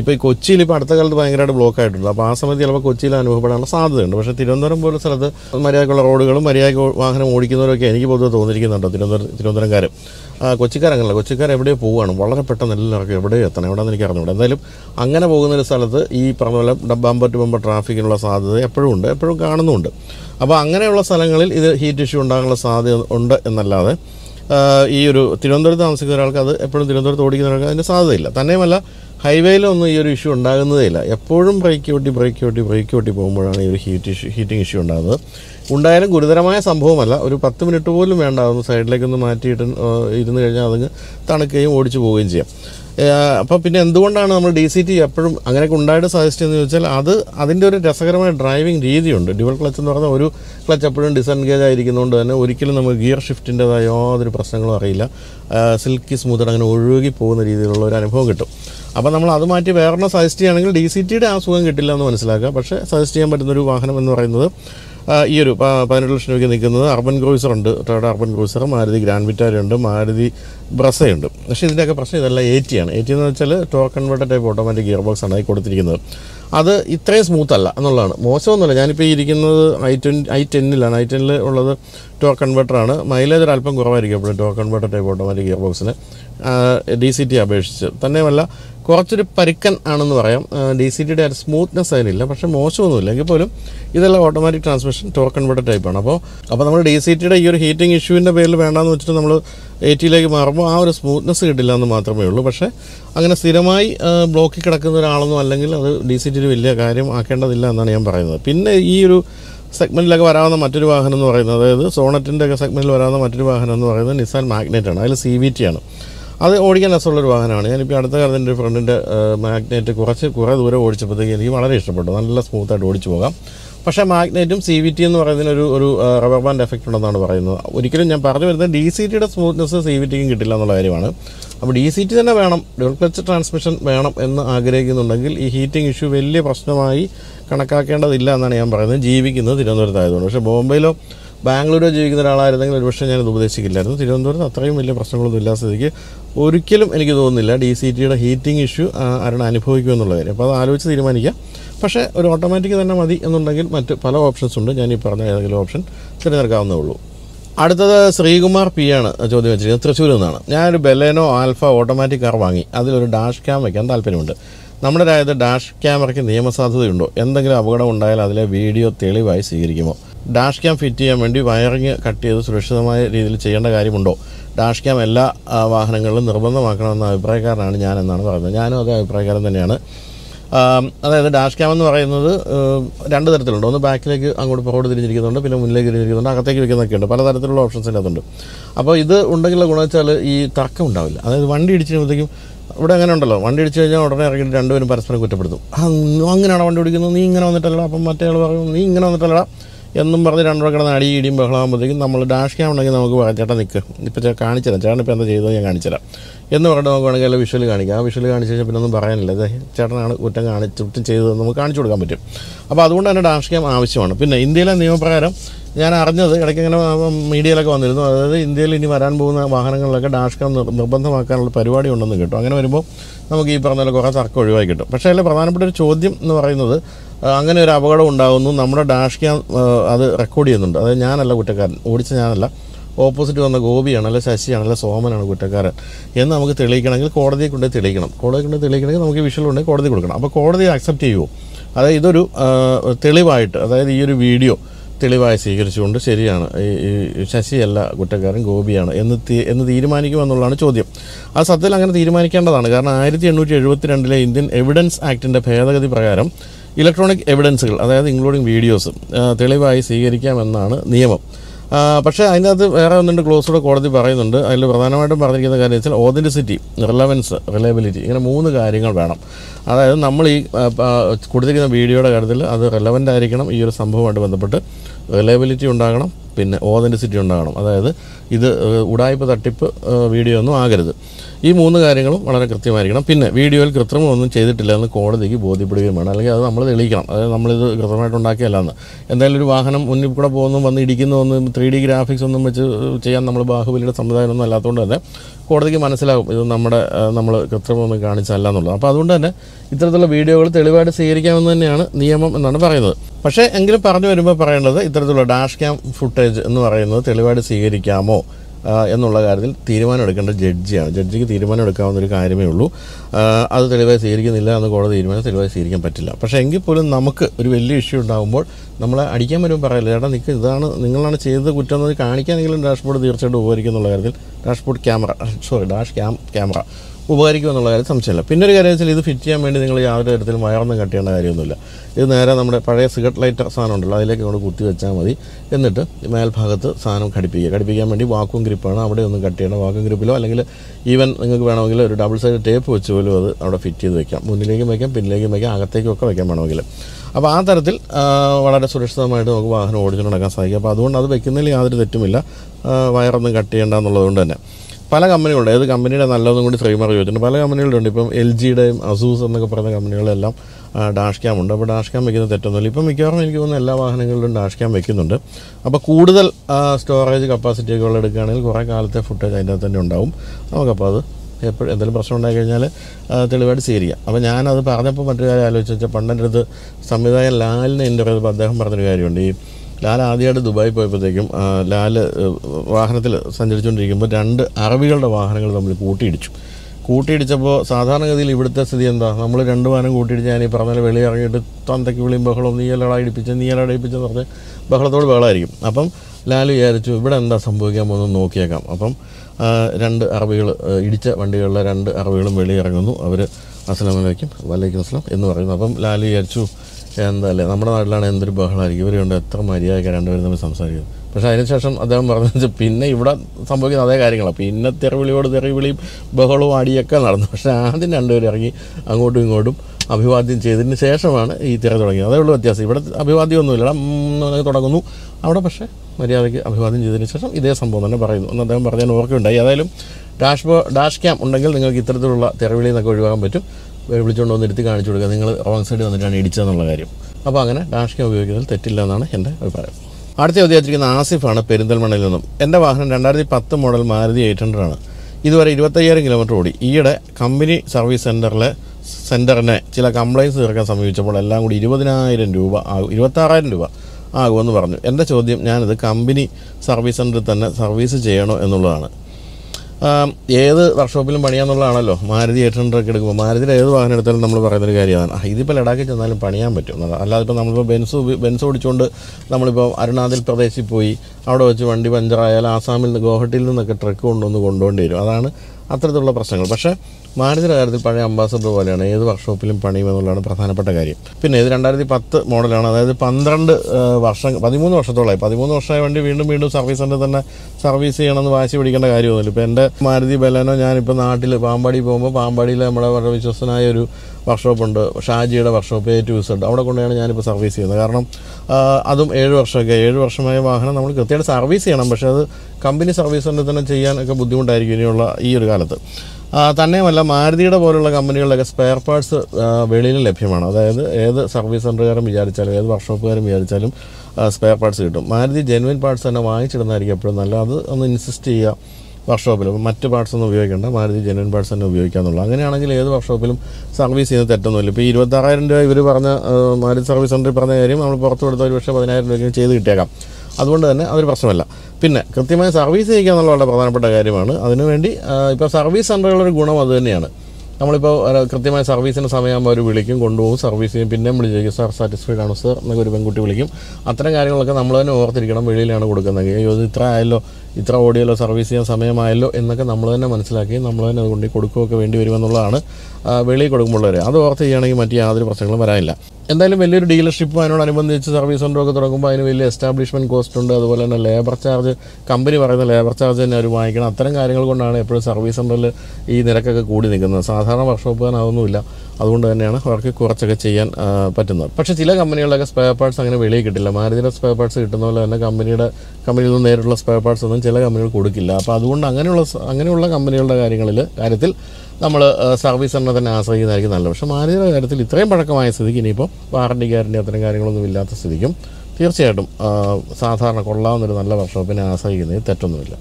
ഇപ്പോൾ ഈ കൊച്ചിയിൽ ഇപ്പോൾ അടുത്ത കാലത്ത് ഭയങ്കരമായിട്ട് ബ്ലോക്ക് ആയിട്ടുണ്ട്. അപ്പോൾ ആ സമയത്ത് ചിലപ്പോൾ കൊച്ചിയിൽ അനുഭവപ്പെടാനുള്ള സാധ്യതയുണ്ട്. പക്ഷേ തിരുവനന്തപുരം പോലെ സ്ഥലത്ത് മര്യാദക്കുള്ള റോഡുകളും മര്യാദയ്ക്ക് വാഹനം ഓടിക്കുന്നവരൊക്കെ എനിക്ക് പൊതുവെ തോന്നിയിരിക്കുന്നുണ്ടോ തിരുവനന്തപുരം തിരുവനന്തപുരംകാർ കൊച്ചിക്കാരങ്ങനല്ല. കൊച്ചിക്കാർ എവിടെയോ പോവുകയാണ് വളരെ പെട്ടെന്ന് എല്ലാവർക്കും എവിടെയോ എത്തണം? എവിടെയെന്ന് എനിക്ക് അറിഞ്ഞൂടെ. എന്തായാലും അങ്ങനെ പോകുന്ന ഒരു സ്ഥലത്ത് ഈ പറഞ്ഞ പോലെ ബമ്പർ ടു ബമ്പർ ട്രാഫിക്കിനുള്ള സാധ്യത എപ്പോഴും ഉണ്ട്. എപ്പോഴും കാണുന്നുമുണ്ട്. അപ്പോൾ അങ്ങനെയുള്ള സ്ഥലങ്ങളിൽ ഇത് ഹീറ്റ് ഇഷ്യൂ ഉണ്ടാകാനുള്ള സാധ്യത ഉണ്ട് എന്നല്ലാതെ ഈ ഒരു തിരുവനന്തപുരത്ത് താമസിക്കുന്ന ഒരാൾക്ക് അത് എപ്പോഴും തിരുവനന്തപുരത്ത് ഓടിക്കുന്ന ഒരാൾക്ക് അതിന്റെ സാധ്യതയില്ല. തന്നെയുമല്ല ഹൈവേയിലൊന്നും ഈ ഒരു ഇഷ്യൂ ഉണ്ടാകുന്നതേ ഇല്ല എപ്പോഴും ബ്രേക്ക് ഓട്ടി ബ്രേക്ക് ഓട്ടി ബ്രേക്ക് ഓട്ടി പോകുമ്പോഴാണ് ഈ ഒരു ഹീറ്റ് ഇഷ്യൂ ഹീറ്റിംഗ് ഇഷ്യൂ ഉണ്ടാകുന്നത്. ഉണ്ടായാലും ഗുരുതരമായ സംഭവമല്ല. ഒരു പത്ത് മിനിറ്റ് പോലും വേണ്ട സൈഡിലേക്കൊന്ന് മാറ്റിയിട്ട് ഇരുന്ന് കഴിഞ്ഞാൽ അതങ്ങ് തണുക്കുകയും ഓടിച്ചു പോവുകയും ചെയ്യാം. അപ്പോൾ പിന്നെ എന്തുകൊണ്ടാണ് നമ്മൾ ഡി സി ടി എപ്പോഴും അങ്ങനെയൊക്കെ ഉണ്ടായിട്ട് സജസ്റ്റ് ചെയ്യുന്നത് ചോദിച്ചാൽ അത് അതിന്റെ ഒരു രസകരമായ ഡ്രൈവിംഗ് രീതിയുണ്ട്. ഡ്യുവൽ ക്ലച്ച് എന്ന് പറഞ്ഞാൽ ഒരു ക്ലച്ച് എപ്പോഴും ഡിസൻഗേജ് ആയിരിക്കുന്നതുകൊണ്ട് തന്നെ ഒരിക്കലും നമുക്ക് ഗിയർ ഷിഫ്റ്റിന്റെതായ യാതൊരു പ്രശ്നങ്ങളും അറിയില്ല. സിൽക്കി സ്മൂത്തായിട്ട് അങ്ങനെ ഒഴുകി പോകുന്ന രീതിയിലുള്ള ഒരു അനുഭവം കിട്ടും. അപ്പോൾ നമ്മൾ അത് മാറ്റി വേറെ സജസ്റ്റ് ചെയ്യുകയാണെങ്കിൽ ഡി സി ടിയുടെ ആ സുഖം കിട്ടില്ല എന്ന് മനസ്സിലാക്കുക. പക്ഷേ സജസ്റ്റ് ചെയ്യാൻ പറ്റുന്ന ഒരു വാഹനം എന്ന് പറയുന്നത് ഈ ഒരു പതിനെട്ട് ലക്ഷം രൂപയ്ക്ക് നിൽക്കുന്നത് അർബൻ ക്രൂസർ ഉണ്ട്. Toyota Urban Cruiser Maruti Grand Vitara ഉണ്ട് മാരുതി ബ്രസയുണ്ട് പക്ഷേ ഇതിന്റെയൊക്കെ പ്രശ്നം ഇതല്ല എ ടി ആണ്. എ ടി എന്ന് വെച്ചാൽ token converter type automatic gear box ആണ് കൊടുത്തിരിക്കുന്നത്. അത് ഇത്രയും സ്മൂത്ത് അല്ല എന്നുള്ളതാണ്. മോശമൊന്നുമില്ല. ഞാനിപ്പോൾ ഇരിക്കുന്നത് ഐ ടെൻ ഐ ടെന്നിലാണ് ഐ ടെന്നിൽ ഉള്ളത് ടോക്കൺ കൺവേർട്ടറാണ് മൈലേജ് ഒരു അല്പം കുറവായിരിക്കും എപ്പോഴും ടോക്കൺ കൺവേർട്ടർ ടൈപ്പ് ഓട്ടോമാറ്റിക് ഗിയർ ബോക്സിന് ഡി സി ടി അപേക്ഷിച്ച്. തന്നെയുമല്ല കുറച്ചൊരു പരുക്കൻ ആണെന്ന് പറയാം. ഡി സി ടിയുടെ ഒരു സ്മൂത്ത്നെസ് അതിനില്ല പക്ഷേ മോശമൊന്നുമില്ല. എങ്കിൽ പോലും ഇതെല്ലാം ഓട്ടോമാറ്റിക് ട്രാൻസ്മിഷൻ ടോർക്ക് കൺവേർട്ടർ ടൈപ്പാണ് അപ്പോൾ അപ്പോൾ നമ്മൾ ഡി സി ടിയുടെ ഈ ഒരു ഹീറ്റിംഗ് ഇഷ്യൂവിന്റെ പേരിൽ വേണ്ടാന്ന് വെച്ചിട്ട് നമ്മൾ എ ടിയിലേക്ക് മാറുമ്പോൾ ആ ഒരു സ്മൂത്ത്നെസ് കിട്ടില്ല എന്ന് മാത്രമേ ഉള്ളൂ. പക്ഷേ അങ്ങനെ സ്ഥിരമായി ബ്ലോക്കിൽ കിടക്കുന്ന ഒരാളൊന്നും അല്ലെങ്കിൽ അത് ഡി സി ടിയിൽ വലിയ കാര്യം ആക്കേണ്ടതില്ല എന്നാണ് ഞാൻ പറയുന്നത്. പിന്നെ ഈ ഒരു സെഗ്മെന്റിലൊക്കെ വരാവുന്ന മറ്റൊരു വാഹനം എന്ന് പറയുന്നത് അതായത് സോണറ്റിന്റെ ഒക്കെ സെഗ്മെന്റിൽ വരാവുന്ന മറ്റൊരു വാഹനം എന്ന് പറയുന്നത് നിസാൻ മാഗ്നറ്റ് ആണ്. അതിൽ സി വി ടി ആണ്. അത് ഓടിക്കാൻ രസമുള്ളൊരു വാഹനമാണ്. ഞാനിപ്പോൾ അടുത്ത കാലത്ത് എന്റെ ഫ്രണ്ടിന്റെ മാഗ്നറ്റ് കുറച്ച് കുറേ ദൂരം ഓടിച്ചപ്പോഴത്തേക്ക് എനിക്ക് വളരെ ഇഷ്ടപ്പെട്ടു. നല്ല സ്മൂത്തായിട്ട് ഓടിച്ചു പോകാം. പക്ഷേ മാഗ്നറ്റും സി വി ടി എന്ന് പറയുന്നതിന് ഒരു ഒരു റബ്ബർ ബാൻഡ് എഫക്റ്റ് ഉണ്ടെന്നാണ് പറയുന്നത്. ഒരിക്കലും ഞാൻ പറഞ്ഞു വരുന്നത് ഡി സി ടിയുടെ സ്മൂത്ത്നെസ് സി വി ടിക്കും കിട്ടില്ല എന്നുള്ള കാര്യമാണ്. അപ്പോൾ ഡി സി ടി തന്നെ വേണം ഡ്യുവൽ ക്ലച്ച് ട്രാൻസ്മിഷൻ വേണം എന്ന് ആഗ്രഹിക്കുന്നുണ്ടെങ്കിൽ ഈ ഹീറ്റിംഗ് ഇഷ്യൂ വലിയ പ്രശ്നമായി കണക്കാക്കേണ്ടതില്ല എന്നാണ് ഞാൻ പറയുന്നത്. ജീവിക്കുന്നത് തിരുവനന്തപുരത്തായതുകൊണ്ട്. പക്ഷേ ബോംബെയിലോ ബാംഗ്ലൂരോ ജീവിക്കുന്ന ഒരാളായിരുന്നെങ്കിൽ ഒരുപക്ഷെ ഞാനത് ഉപദേശിക്കില്ലായിരുന്നു. തിരുവനന്തപുരത്ത് അത്രയും വലിയ പ്രശ്നങ്ങളൊന്നും ഇല്ലാത്ത സ്ഥിതിക്ക് ഒരിക്കലും എനിക്ക് തോന്നുന്നില്ല ഡി സി ടിയുടെ ഹീറ്റിംഗ് ഇഷ്യൂ ആരാണ് അനുഭവിക്കുമെന്നുള്ള കാര്യം. അപ്പോൾ അത് ആലോചിച്ച് തീരുമാനിക്കാം. പക്ഷേ ഒരു ഓട്ടോമാറ്റിക് തന്നെ മതി എന്നുണ്ടെങ്കിൽ മറ്റ് പല ഓപ്ഷൻസ് ഉണ്ട്. ഞാൻ ഈ പറഞ്ഞ ഏതെങ്കിലും ഓപ്ഷൻ തിരഞ്ഞെടുക്കാവുന്നേ ഉള്ളൂ. അടുത്തത് ശ്രീകുമാർ പി ആണ് ചോദ്യം വെച്ചിരിക്കുന്നത്. തൃശ്ശൂരിൽ നിന്നാണ്. ഞാനൊരു ബെലേനോ ആൽഫ ഓട്ടോമാറ്റിക് കാർ വാങ്ങി. അതിലൊരു ഡാഷ് ക്യാം വയ്ക്കാൻ താല്പര്യമുണ്ട്. നമ്മുടെ രാജ്യത്ത് ഡാഷ് ക്യാമറയ്ക്ക് നിയമസാധ്യതയുണ്ടോ എന്തെങ്കിലും അപകടം ഉണ്ടായാൽ അതിലെ വീഡിയോ തെളിവായി സ്വീകരിക്കുമോ? ഡാഷ് ക്യാം ഫിറ്റ് ചെയ്യാൻ വേണ്ടി വയറിങ് കട്ട് ചെയ്ത് സുരക്ഷിതമായ രീതിയിൽ ചെയ്യേണ്ട കാര്യമുണ്ടോ? ഡാഷ് ക്യാം എല്ലാ വാഹനങ്ങളിലും നിർബന്ധമാക്കണമെന്ന അഭിപ്രായക്കാരനാണ് ഞാൻ എന്നാണ് പറയുന്നത്. ഞാനും അതേ അഭിപ്രായക്കാരൻ തന്നെയാണ്. അതായത് ഡാഷ് ക്യാം എന്ന് പറയുന്നത് രണ്ട് തരത്തിലുണ്ട്. ഒന്ന് ബാക്കിലേക്ക് അങ്ങോട്ട് പുറകോട്ട് തിരിഞ്ഞിരിക്കുന്നുണ്ട് പിന്നെ മുന്നിലേക്ക് തിരിഞ്ഞിരിക്കുന്നുണ്ട് അകത്തേക്ക് വെക്കുന്നൊക്കെ ഉണ്ട് പലതരത്തിലുള്ള ഓപ്ഷൻസ് അതിനകത്തുണ്ട് അപ്പോൾ ഇത് ഉണ്ടെങ്കിലുള്ള ഗുണം വെച്ചാൽ ഈ തർക്കം ഉണ്ടാവില്ല. അതായത് വണ്ടി ഇടിച്ച് കഴിയുമ്പോഴത്തേക്കും ഇവിടെ അങ്ങനെ ഉണ്ടല്ലോ. വണ്ടി ഇടിച്ച് കഴിഞ്ഞാൽ ഉടനെ ഇറങ്ങിയിട്ട് രണ്ടുപേരും പരസ്പരം കുറ്റപ്പെടുത്തും. അങ്ങനെയാണോ വണ്ടി ഓടിക്കുന്നത്? നീ ഇങ്ങനെ വന്നിട്ടല്ലടാ. അപ്പം മറ്റേ പറയും നീ ഇങ്ങനെ വന്നിട്ടല്ലടാ. എന്നും പറഞ്ഞ് രണ്ടു കിടന്ന് അടി ഇടിയും ബഹളമാകുമ്പോഴത്തേക്കും നമ്മൾ ഡാഷ് ക്യാം ഉണ്ടെങ്കിൽ നമുക്ക് പറയാം ചേട്ടാ നിൽക്ക് ഇപ്പോൾ ചേട്ടാ കാണിച്ചുതരാം. ചേട്ടൻ ഇപ്പോൾ എന്താ ചെയ്തത് ഞാൻ കാണിച്ചുതരാം. എന്ന് പറഞ്ഞിട്ട് നമുക്ക് വേണമെങ്കിൽ അല്ല വിഷ്വൽ കാണിക്കാം. ആ വിഷ്വൽ കാണിച്ച് കഴിഞ്ഞാൽ പിന്നെ ഒന്നും പറയാനില്ല. ചേട്ടനാണ് കുറ്റം കാണിച്ച് കുറ്റം ചെയ്തത് നമുക്ക് കാണിച്ചു കൊടുക്കാൻ പറ്റും. അപ്പോൾ അതുകൊണ്ട് തന്നെ ഡാഷ് ക്യാം ആവശ്യമാണ്. പിന്നെ ഇന്ത്യയിലെ നിയമപ്രകാരം ഞാൻ അറിഞ്ഞത് ഇടയ്ക്ക് ഇങ്ങനെ മീഡിയയിലൊക്കെ വന്നിരുന്നു. അതായത് ഇന്ത്യയിൽ ഇനി വരാൻ പോകുന്ന വാഹനങ്ങളിലൊക്കെ ഡാഷ് ക്യാം നിർബന്ധമാക്കാനുള്ള പരിപാടി ഉണ്ടെന്ന് കിട്ടും. അങ്ങനെ വരുമ്പോൾ നമുക്ക് ഈ പറഞ്ഞ പോലെ കുറേ തർക്കം ഒഴിവായി കിട്ടും. പക്ഷേ അതിൽ പ്രധാനപ്പെട്ട ഒരു ചോദ്യം എന്ന് പറയുന്നത് അങ്ങനെ ഒരു അപകടം ഉണ്ടാകുന്നു. നമ്മുടെ ഡാഷ് ക്യാം അത് റെക്കോർഡ് ചെയ്യുന്നുണ്ട്. അതായത് ഞാനല്ല കുറ്റക്കാരൻ. ഓടിച്ച ഞാനല്ല. ഓപ്പോസിറ്റ് വന്ന ഗോപിയാണ് അല്ലെ ശശിയാണ് അല്ലെ സോമനാണ് കുറ്റക്കാരൻ. എന്ന് നമുക്ക് തെളിയിക്കണമെങ്കിൽ കോടതിയെ കൊണ്ട് തെളിയിക്കണം. കോടതിയെ കൊണ്ട് തെളിയിക്കണമെങ്കിൽ നമുക്ക് വിഷ്വൽ ഉണ്ടെങ്കിൽ കോടതി കൊടുക്കണം. അപ്പോൾ കോടതി അക്സെപ്റ്റ് ചെയ്യുമോ അതായത് ഇതൊരു തെളിവായിട്ട് അതായത് ഈ ഒരു വീഡിയോ തെളിവായി സ്വീകരിച്ചുകൊണ്ട് ശരിയാണ്. ഈ ശശിയല്ല കുറ്റക്കാരൻ ഗോപിയാണ് എന്ന് എന്ന് തീരുമാനിക്കുമെന്നുള്ളതാണ് ചോദ്യം. ആ സത്യത്തിൽ അങ്ങനെ തീരുമാനിക്കേണ്ടതാണ്. കാരണം ആയിരത്തി എണ്ണൂറ്റി എഴുപത്തി രണ്ടിലെ ഇന്ത്യൻ എവിഡൻസ് ആക്ടിന്റെ ഭേദഗതി പ്രകാരം ഇലക്ട്രോണിക് എവിഡൻസുകൾ അതായത് ഇൻക്ലൂഡിങ് വീഡിയോസ് തെളിവായി സ്വീകരിക്കാമെന്നാണ് നിയമം. പക്ഷേ അതിന്റെ അകത്ത് വേറെ ഒന്നുണ്ട് ക്ലോസോടെ കോടതി പറയുന്നുണ്ട്. അതിൽ പ്രധാനമായിട്ടും പറഞ്ഞിരിക്കുന്ന കാര്യം വെച്ചാൽ ഓതന്റിസിറ്റി റിലവൻസ് റിലയബിലിറ്റി ഇങ്ങനെ മൂന്ന് കാര്യങ്ങൾ വേണം. അതായത് നമ്മൾ ഈ കൊടുത്തിരിക്കുന്ന വീഡിയോയുടെ കാര്യത്തിൽ അത് റിലവന്റ് ആയിരിക്കണം. ഈ ഒരു സംഭവമായിട്ട് ബന്ധപ്പെട്ട് റിലയബിലിറ്റി ഉണ്ടാകണം. പിന്നെ ഓതന്റിസിറ്റി ഉണ്ടാകണം. അതായത് ഇത് ഉടായ്പ തട്ടിപ്പ് വീഡിയോ ഒന്നും ആകരുത്. ഈ മൂന്ന് കാര്യങ്ങളും വളരെ കൃത്യമായിരിക്കണം. പിന്നെ വീഡിയോയിൽ കൃത്രിമമൊന്നും ചെയ്തിട്ടില്ല എന്ന് കോടതിക്ക് ബോധ്യപ്പെടുകയും വേണം. അല്ലെങ്കിൽ അത് നമ്മൾ തെളിയിക്കണം. അതായത് നമ്മളിത് കൃത്യമായിട്ട് ഉണ്ടാക്കിയല്ല എന്ന് എന്തായാലും ഒരു വാഹനം മുന്നിൽ കൂടെ പോകുന്നു വന്ന് ഇടിക്കുന്നു ഒന്നും ത്രീ ഡി ഗ്രാഫിക്സ് ഒന്നും വെച്ച് ചെയ്യാൻ നമ്മൾ ബാഹുബലിയുടെ സംവിധാനമൊന്നും അല്ലാത്തതുകൊണ്ട് തന്നെ കോടതിക്ക് മനസ്സിലാകും ഇത് നമ്മുടെ നമ്മൾ കൃത്രിമമൊന്നും കാണിച്ചല്ല എന്നുള്ളത് അപ്പോൾ അതുകൊണ്ട് തന്നെ ഇത്തരത്തിലുള്ള വീഡിയോകൾ തെളിവായിട്ട് സ്വീകരിക്കാമെന്ന് തന്നെയാണ് നിയമം എന്നാണ് പറയുന്നത്. പക്ഷേ എങ്കിലും പറഞ്ഞു വരുമ്പോൾ പറയേണ്ടത് ഇത്തരത്തിലുള്ള ഡാഷ് ക്യാം ഫുട്ടേജ് എന്ന് പറയുന്നത് തെളിവായിട്ട് സ്വീകരിക്കാമോ എന്നുള്ള കാര്യത്തിൽ തീരുമാനം എടുക്കേണ്ട ജഡ്ജിയാണ്. ജഡ്ജിക്ക് തീരുമാനം എടുക്കാവുന്ന ഒരു കാര്യമേ ഉള്ളൂ. അത് തെളിവായി സ്വീകരിക്കുന്നില്ല എന്ന് കോടതി തീരുമാനം തെളിവായി സ്വീകരിക്കാൻ പറ്റില്ല. പക്ഷേ എങ്കിൽ പോലും നമുക്ക് ഒരു വലിയ ഇഷ്യൂ ഉണ്ടാകുമ്പോൾ നമ്മളെ അടിക്കാൻ വരുമ്പോൾ പറയില്ല ചേട്ടാ നിൽക്ക് ഇതാണ് നിങ്ങളാണ് ചെയ്തത് കുറ്റം എന്ന് കാണിക്കാനെങ്കിലും ഡാഷ്ബോർഡ് തീർച്ചയായിട്ടും ഉപകരിക്കും എന്നുള്ള കാര്യത്തിൽ dashboard camera sorry dash cam camera. ഉപകരിക്കും എന്നുള്ള കാര്യം സംശയമില്ല. പിന്നെ ഒരു കാര്യം വെച്ചാൽ ഇത് ഫിറ്റ് ചെയ്യാൻ വേണ്ടി നിങ്ങൾ യാതൊരു തരത്തിലും വയറൊന്നും കട്ട് ചെയ്യേണ്ട കാര്യമൊന്നുമില്ല. ഇത് നേരെ നമ്മുടെ പഴയ സിഗരറ്റ് ലൈറ്റ് സാധനം ഉണ്ടല്ലോ അതിലേക്ക് കൊണ്ട് കുത്തി വെച്ചാൽ മതി. എന്നിട്ട് മേൽഭാഗത്ത് സാധനം ഘടിപ്പിക്കുക. ഘടിപ്പിക്കാൻ വേണ്ടി വാക്കും ഗ്രിപ്പാണ്. അവിടെ ഒന്നും കട്ട് ചെയ്യണം വാക്കും ഗ്രിപ്പിലോ അല്ലെങ്കിൽ ഈവൻ നിങ്ങൾക്ക് വേണമെങ്കിൽ ഒരു ഡബിൾ സൈഡ് ടേപ്പ് വെച്ച് പോലും അത് അവിടെ ഫിറ്റ് ചെയ്ത് വെക്കാം. മുന്നിലേക്കും വയ്ക്കാം പിന്നിലേക്കും വയ്ക്കാം അകത്തേക്കും ഒക്കെ വയ്ക്കാൻ വേണമെങ്കിൽ. അപ്പോൾ ആ തരത്തിൽ വളരെ സുരക്ഷിതമായിട്ട് നമുക്ക് വാഹനം ഓടിച്ചു നടക്കാൻ സാധിക്കും. അപ്പോൾ അതുകൊണ്ട് അത് വെക്കുന്നതിൽ യാതൊരു തെറ്റുമില്ല. വയറൊന്നും കട്ട് ചെയ്യേണ്ട എന്നുള്ളതുകൊണ്ട് തന്നെ. പല കമ്പനികളുണ്ട്. ഏത് കമ്പനിയുടെ നല്ലതും കൂടി ഫ്രെയിമർ ചോദിച്ചിട്ടുണ്ട്. പല കമ്പനികളുണ്ട്. ഇപ്പം എൽ ജിയുടെയും അസൂസ് എന്നൊക്കെ പറയുന്ന കമ്പനികളെല്ലാം ഡാഷ് ക്യാം ഉണ്ട്. അപ്പോൾ ഡാഷ് ക്യാം വെക്കുന്ന തെറ്റൊന്നുമില്ല. ഇപ്പം മിക്കവാറും എനിക്ക് തോന്നുന്നു എല്ലാ വാഹനങ്ങളിലും ഡാഷ് ക്യാം വെക്കുന്നുണ്ട്. അപ്പോൾ കൂടുതൽ സ്റ്റോറേജ് കപ്പാസിറ്റി ഒക്കെ ഉള്ള എടുക്കുകയാണെങ്കിൽ കുറേ കാലത്തെ ഫുട്ടേജ് അതിന്റെ തന്നെ ഉണ്ടാവും. നമുക്കപ്പോൾ അത് എപ്പോഴും എന്തെങ്കിലും പ്രശ്നം ഉണ്ടായി കഴിഞ്ഞാൽ തെളിവായിട്ട് സ്വീകരിക്കാം. അപ്പോൾ ഞാനത് പറഞ്ഞപ്പോൾ മറ്റൊരു കാര്യം ആലോചിച്ച് വെച്ചാൽ പണ്ടെന്റെ അടുത്ത് സംവിധായകൻ ലാലിനെ ചെയ്തപ്പോൾ അദ്ദേഹം പറഞ്ഞൊരു കാര്യമുണ്ട്. ഈ ലാൽ ആദ്യമായിട്ട് ദുബായി പോയപ്പോഴത്തേക്കും ലാൽ വാഹനത്തിൽ സഞ്ചരിച്ചുകൊണ്ടിരിക്കുമ്പോൾ രണ്ട് അറബികളുടെ വാഹനങ്ങൾ തമ്മിൽ കൂട്ടിയിടിച്ചു. കൂട്ടിയിടിച്ചപ്പോൾ സാധാരണഗതിയിൽ ഇവിടുത്തെ സ്ഥിതി എന്താ? നമ്മൾ രണ്ട് വാഹനം കൂട്ടിയിടിച്ച് ഞാൻ ഈ പറഞ്ഞ വെളി ഇറങ്ങിയിട്ട് തന്തയ്ക്ക് വിളിയും ബഹളം ബഹളവും അടിപ്പിച്ച് ഇടിപ്പിച്ച് എല്ലാം ഇടിപ്പിച്ചെന്ന് പറഞ്ഞ് ബഹളത്തോട് ബഹളമായിരിക്കും. അപ്പം ലാൽ വിചാരിച്ചു ഇവിടെ എന്താ സംഭവിക്കാൻ പോകുന്നത് നോക്കിയേക്കാം. അപ്പം രണ്ട് അറബികൾ ഇടിച്ച വണ്ടികളിലെ രണ്ട് അറബികളും വെളിയിറങ്ങുന്നു അവർ അസ്സലാം വലൈക്കും അസ്സലാം എന്ന് പറയുന്നു. അപ്പം ലാൽ വിചാരിച്ചു എന്താല്ലേ? നമ്മുടെ നാട്ടിലാണ് എന്തൊരു ബഹളമായിരിക്കും? ഇവരുണ്ട് എത്ര മര്യാദയ്ക്ക് രണ്ടുപേരും തമ്മിൽ സംസാരിക്കുന്നത് പക്ഷേ അതിനുശേഷം അദ്ദേഹം പറഞ്ഞു വെച്ചാൽ പിന്നെ ഇവിടെ സംഭവിക്കുന്ന അതേ കാര്യങ്ങളാണ് പിന്നെ തെറിവിളിയോട് തെറിവിളിയും ബഹളവും അടിയൊക്കെ നടന്നു. പക്ഷേ ആദ്യം രണ്ടുപേരും ഇറങ്ങി അങ്ങോട്ടും ഇങ്ങോട്ടും അഭിവാദ്യം ചെയ്തതിന് ശേഷമാണ് ഈ തിര തുടങ്ങിയത്. അതേ ഉള്ളൂ വ്യത്യാസം. ഇവിടെ അഭിവാദ്യം എന്ന് തുടങ്ങുന്നു. അവിടെ പക്ഷേ മര്യാദയ്ക്ക് അഭിവാദ്യം ചെയ്തതിന് ശേഷം ഇതേ സംഭവം തന്നെ പറയുന്നു. എന്ന് അദ്ദേഹം പറഞ്ഞാൽ ഓർക്കുണ്ടായി ഏതായാലും ഡാഷ് ഡാഷ് ക്യാം ഉണ്ടെങ്കിൽ നിങ്ങൾക്ക് ഇത്തരത്തിലുള്ള തെറിവിളിയിൽ നിന്നൊക്കെ ഒഴിവാക്കാൻ പറ്റും. വിളിച്ചുകൊണ്ട് വന്ന് ഇരുത്തി കാണിച്ചു കൊടുക്കുക. നിങ്ങൾ റോങ് സൈഡ് വന്നിട്ടാണ് ഇടിച്ചതെന്നുള്ള കാര്യം. അപ്പോൾ അങ്ങനെ ഡാഷ് ക്യാം ഉപയോഗിക്കുന്നതിൽ തെറ്റില്ല എന്നാണ് എന്റെ അഭിപ്രായം. അടുത്ത ചോദ്യം ആസിഫാണ് പെരിന്തൽമണ്ണയിൽ നിന്നും. എന്റെ വാഹനം രണ്ടായിരത്തി പത്ത് മോഡൽ മാരുതി എയ്റ്റ് ഹൺഡ്രഡാണ് ഇതുവരെ ഇരുപത്തയ്യായിരം കിലോമീറ്റർ ഓടി. ഈയിടെ കമ്പനി സർവീസ് സെന്ററിലെ സെന്ററിനെ ചില കംപ്ലയിൻസ് തീർക്കാൻ സമീപിച്ചപ്പോൾ എല്ലാം കൂടി ഇരുപതിനായിരം രൂപ ആകും ഇരുപത്താറായിരം രൂപ ആകുമെന്ന് പറഞ്ഞു. എന്റെ ചോദ്യം ഞാനിത് കമ്പനി സർവീസ് സെന്ററിൽ തന്നെ സർവീസ് ചെയ്യണോ എന്നുള്ളതാണ്. ഏത് വർക്ക്ഷോപ്പിലും പണിയാന്നുള്ളതാണല്ലോ. മാരുതി എയ്റ്റ് ഹൺഡ്രഡ് എടുക്കുമ്പോൾ മാരുതിയുടെ ഏത് വാഹനം എടുത്താലും നമ്മൾ പറയുന്നൊരു കാര്യമാണ്. ഇതിപ്പോൾ ലഡാക്കിൽ ചെന്നാലും പണിയാൻ പറ്റും. അല്ലാതെ ഇപ്പോൾ നമ്മളിപ്പോൾ ബെൻസ് ബെൻസ് ഓടിച്ചുകൊണ്ട് നമ്മളിപ്പോൾ അരുണാചൽ പ്രദേശിൽ പോയി അവിടെ വെച്ച് വണ്ടി പഞ്ചറായാൽ ആസാമിൽ നിന്ന് ഗോഹട്ടിയിൽ നിന്നൊക്കെ ട്രക്ക് കൊണ്ടുവന്ന് കൊണ്ടുപോകേണ്ടി വരും. അതാണ് അത്തരത്തിലുള്ള പ്രശ്നങ്ങൾ. പക്ഷേ മാരുതിയുടെ കാര്യത്തിൽ പഴയ അംബാസഡർ പോലെയാണ്. ഏത് വർക്ക്ഷോപ്പിലും പണിയുമെന്നുള്ളതാണ് പ്രധാനപ്പെട്ട കാര്യം. പിന്നെ ഇത് രണ്ടായിരത്തി പത്ത് മോഡലാണ്. അതായത് പന്ത്രണ്ട് വർഷം പതിമൂന്ന് വർഷത്തോളമായി. പതിമൂന്ന് വർഷമായി വണ്ടി വീണ്ടും വീണ്ടും സർവീസ് സെന്റർ തന്നെ സർവീസ് ചെയ്യണമെന്ന് വാശി പിടിക്കേണ്ട കാര്യമൊന്നുമില്ല. ഇപ്പോൾ എന്റെ മാരുതി ബലനോ ഞാനിപ്പോൾ നാട്ടിൽ പാമ്പാടി പോകുമ്പോൾ പാമ്പാടിയിൽ നമ്മുടെ വളരെ വിശ്വസനായ ഒരു വർക്ക്ഷോപ്പുണ്ട്. ഷാജിയുടെ വർക്ക്ഷോപ്പ് എ ടു സെഡ് അവിടെ കൊണ്ടാണ് ഞാനിപ്പോൾ സർവീസ് ചെയ്യുന്നത്. കാരണം അതും ഏഴ് വർഷമൊക്കെ. ഏഴ് വർഷമായ വാഹനം നമ്മൾ കൃത്യമായിട്ട് സർവീസ് ചെയ്യണം. പക്ഷേ അത് കമ്പനി സർവീസ് സെന്റർ തന്നെ ചെയ്യാനൊക്കെ ബുദ്ധിമുട്ടായിരിക്കും ഇനിയുള്ള ഈ ഒരു കാലത്ത്. തന്നെയുമല്ല മാരുതിയുടെ പോലുള്ള കമ്പനികളിലൊക്കെ സ്പെയർ പാർട്സ് വെളിയിൽ ലഭ്യമാണ്. അതായത് ഏത് സർവീസ് സെന്ററുകാരും വിചാരിച്ചാലും ഏത് വർക്ക്ഷോപ്പുകാരും വിചാരിച്ചാലും സ്പെയർ പാർട്സ് കിട്ടും. മാരുതി ജെനുവിൻ പാർട്സ് തന്നെ വാങ്ങിച്ചിടുന്നതായിരിക്കും എപ്പോഴും നല്ല അത് ഒന്ന് ഇൻസിസ്റ്റ് ചെയ്യുക വർക്ക്ഷോപ്പിൽ മറ്റ് പാർട്സ് ഒന്നും ഉപയോഗിക്കേണ്ട. മാരുതി ജെനുവിൻ പാർട്സ് തന്നെ ഉപയോഗിക്കാന്നുള്ളൂ. അങ്ങനെയാണെങ്കിൽ ഏത് വർക്ക്ഷോപ്പിലും സർവീസ് ചെയ്യുന്നത് തെറ്റൊന്നുമില്ല. ഇപ്പോൾ ഇരുപത്താറായിരം രൂപ ഇവർ പറഞ്ഞ മാരുതി സർവീസ് സെന്ററിൽ പറഞ്ഞ കാര്യം നമ്മൾ പുറത്ത് കൊടുത്ത ഒരു പക്ഷേ പതിനായിരം രൂപയ്ക്ക് ചെയ്ത് കിട്ടിയേക്കാം. അതുകൊണ്ട് തന്നെ അതൊരു പ്രശ്നമല്ല. പിന്നെ കൃത്യമായി സർവീസ് ചെയ്യുക എന്നുള്ള വളരെ പ്രധാനപ്പെട്ട കാര്യമാണ്. അതിനുവേണ്ടി ഇപ്പോൾ സർവീസ് സെന്ററുകളൊരു ഗുണം അത് തന്നെയാണ് നമ്മളിപ്പോൾ കൃത്യമായ സർവീസിന്റെ സമയമാകുമ്പോൾ അവർ വിളിക്കും കൊണ്ടുപോകും സർവീസ് ചെയ്യും പിന്നെ വിളിച്ച് ചോദിക്കും സാർ സാറ്റിസ്ഫൈഡ് ആണോ സാർ? എന്നൊക്കെ ഒരു പെൺകുട്ടി വിളിക്കും. അത്തരം കാര്യങ്ങളൊക്കെ നമ്മൾ തന്നെ ഓർത്തിരിക്കണം വെളിയിലാണ് കൊടുക്കുന്നത്. അയ്യോ ഇത് ഇത്ര ആയല്ലോ ഇത്ര ഓടിയല്ലോ സർവീസ് ചെയ്യാൻ സമയമായല്ലോ എന്നൊക്കെ നമ്മൾ തന്നെ മനസ്സിലാക്കി നമ്മൾ തന്നെ അതുകൊണ്ട് കൊടുക്കുകയൊക്കെ വേണ്ടി വരുമെന്നുള്ളതാണ് വെളിയിൽ കൊടുക്കുമ്പോഴവരെ അത് ഓർത്ത് ചെയ്യുകയാണെങ്കിൽ മറ്റ് യാതൊരു പ്രശ്നങ്ങളും വരാനില്ല. എന്തായാലും വലിയൊരു ഡീലർഷിപ്പും അതിനോടനുബന്ധിച്ച് സർവീസ് സെന്ററൊക്കെ തുടങ്ങുമ്പോൾ അതിന് വലിയ എസ്റ്റാബ്ലിഷ്മെന്റ് കോസ്റ്റ് ഉണ്ട്. അതുപോലെ തന്നെ ലേബർ ചാർജ് കമ്പനി പറയുന്ന ലേബർ ചാർജ് തന്നെ അവർ വാങ്ങിക്കണം. അത്തരം കാര്യങ്ങൾ കൊണ്ടാണ് എപ്പോഴും സർവീസ് സെന്ററിൽ ഈ നിരക്കൊക്കെ കൂടി നിൽക്കുന്നത്. സാധാരണ വർക്ക്ഷോപ്പുകാരനാവുന്നില്ല അതുകൊണ്ട് തന്നെയാണ് അവർക്ക് കുറച്ചൊക്കെ ചെയ്യാൻ പറ്റുന്നത്. പക്ഷേ ചില കമ്പനികളിലൊക്കെ സ്പെയർ പാർട്സ് അങ്ങനെ വെളിയിൽ കിട്ടില്ല. മാരുതിയുടെ സ്പെയർ പാർട്സ് കിട്ടുന്ന പോലെ തന്നെ കമ്പനിയുടെ കമ്പനിയിൽ നിന്ന് നേരിട്ടുള്ള സ്പെയർ പാർട്സ് ഒന്നും ചില കമ്പനികൾ കൊടുക്കില്ല. അപ്പോൾ അതുകൊണ്ട് അങ്ങനെയുള്ള അങ്ങനെയുള്ള കമ്പനികളുടെ കാര്യങ്ങളിൽ കാര്യത്തിൽ നമ്മൾ സർവീസ് തന്നെ ആശ്രയിക്കുന്നതായിരിക്കും നല്ലത്. പക്ഷേ മാരുതിയുടെ കാര്യത്തിൽ ഇത്രയും പഴക്കമായ സ്ഥിതിക്ക് ഇനിയിപ്പോൾ വാറണ്ടി ഗ്യാരണ്ടി അത്തരം കാര്യങ്ങളൊന്നും ഇല്ലാത്ത സ്ഥിതിക്കും തീർച്ചയായിട്ടും സാധാരണ കൊള്ളാവുന്നൊരു നല്ല വർക്ക്ഷോപ്പിനെ ആശ്രയിക്കുന്നതിൽ തെറ്റൊന്നുമില്ല.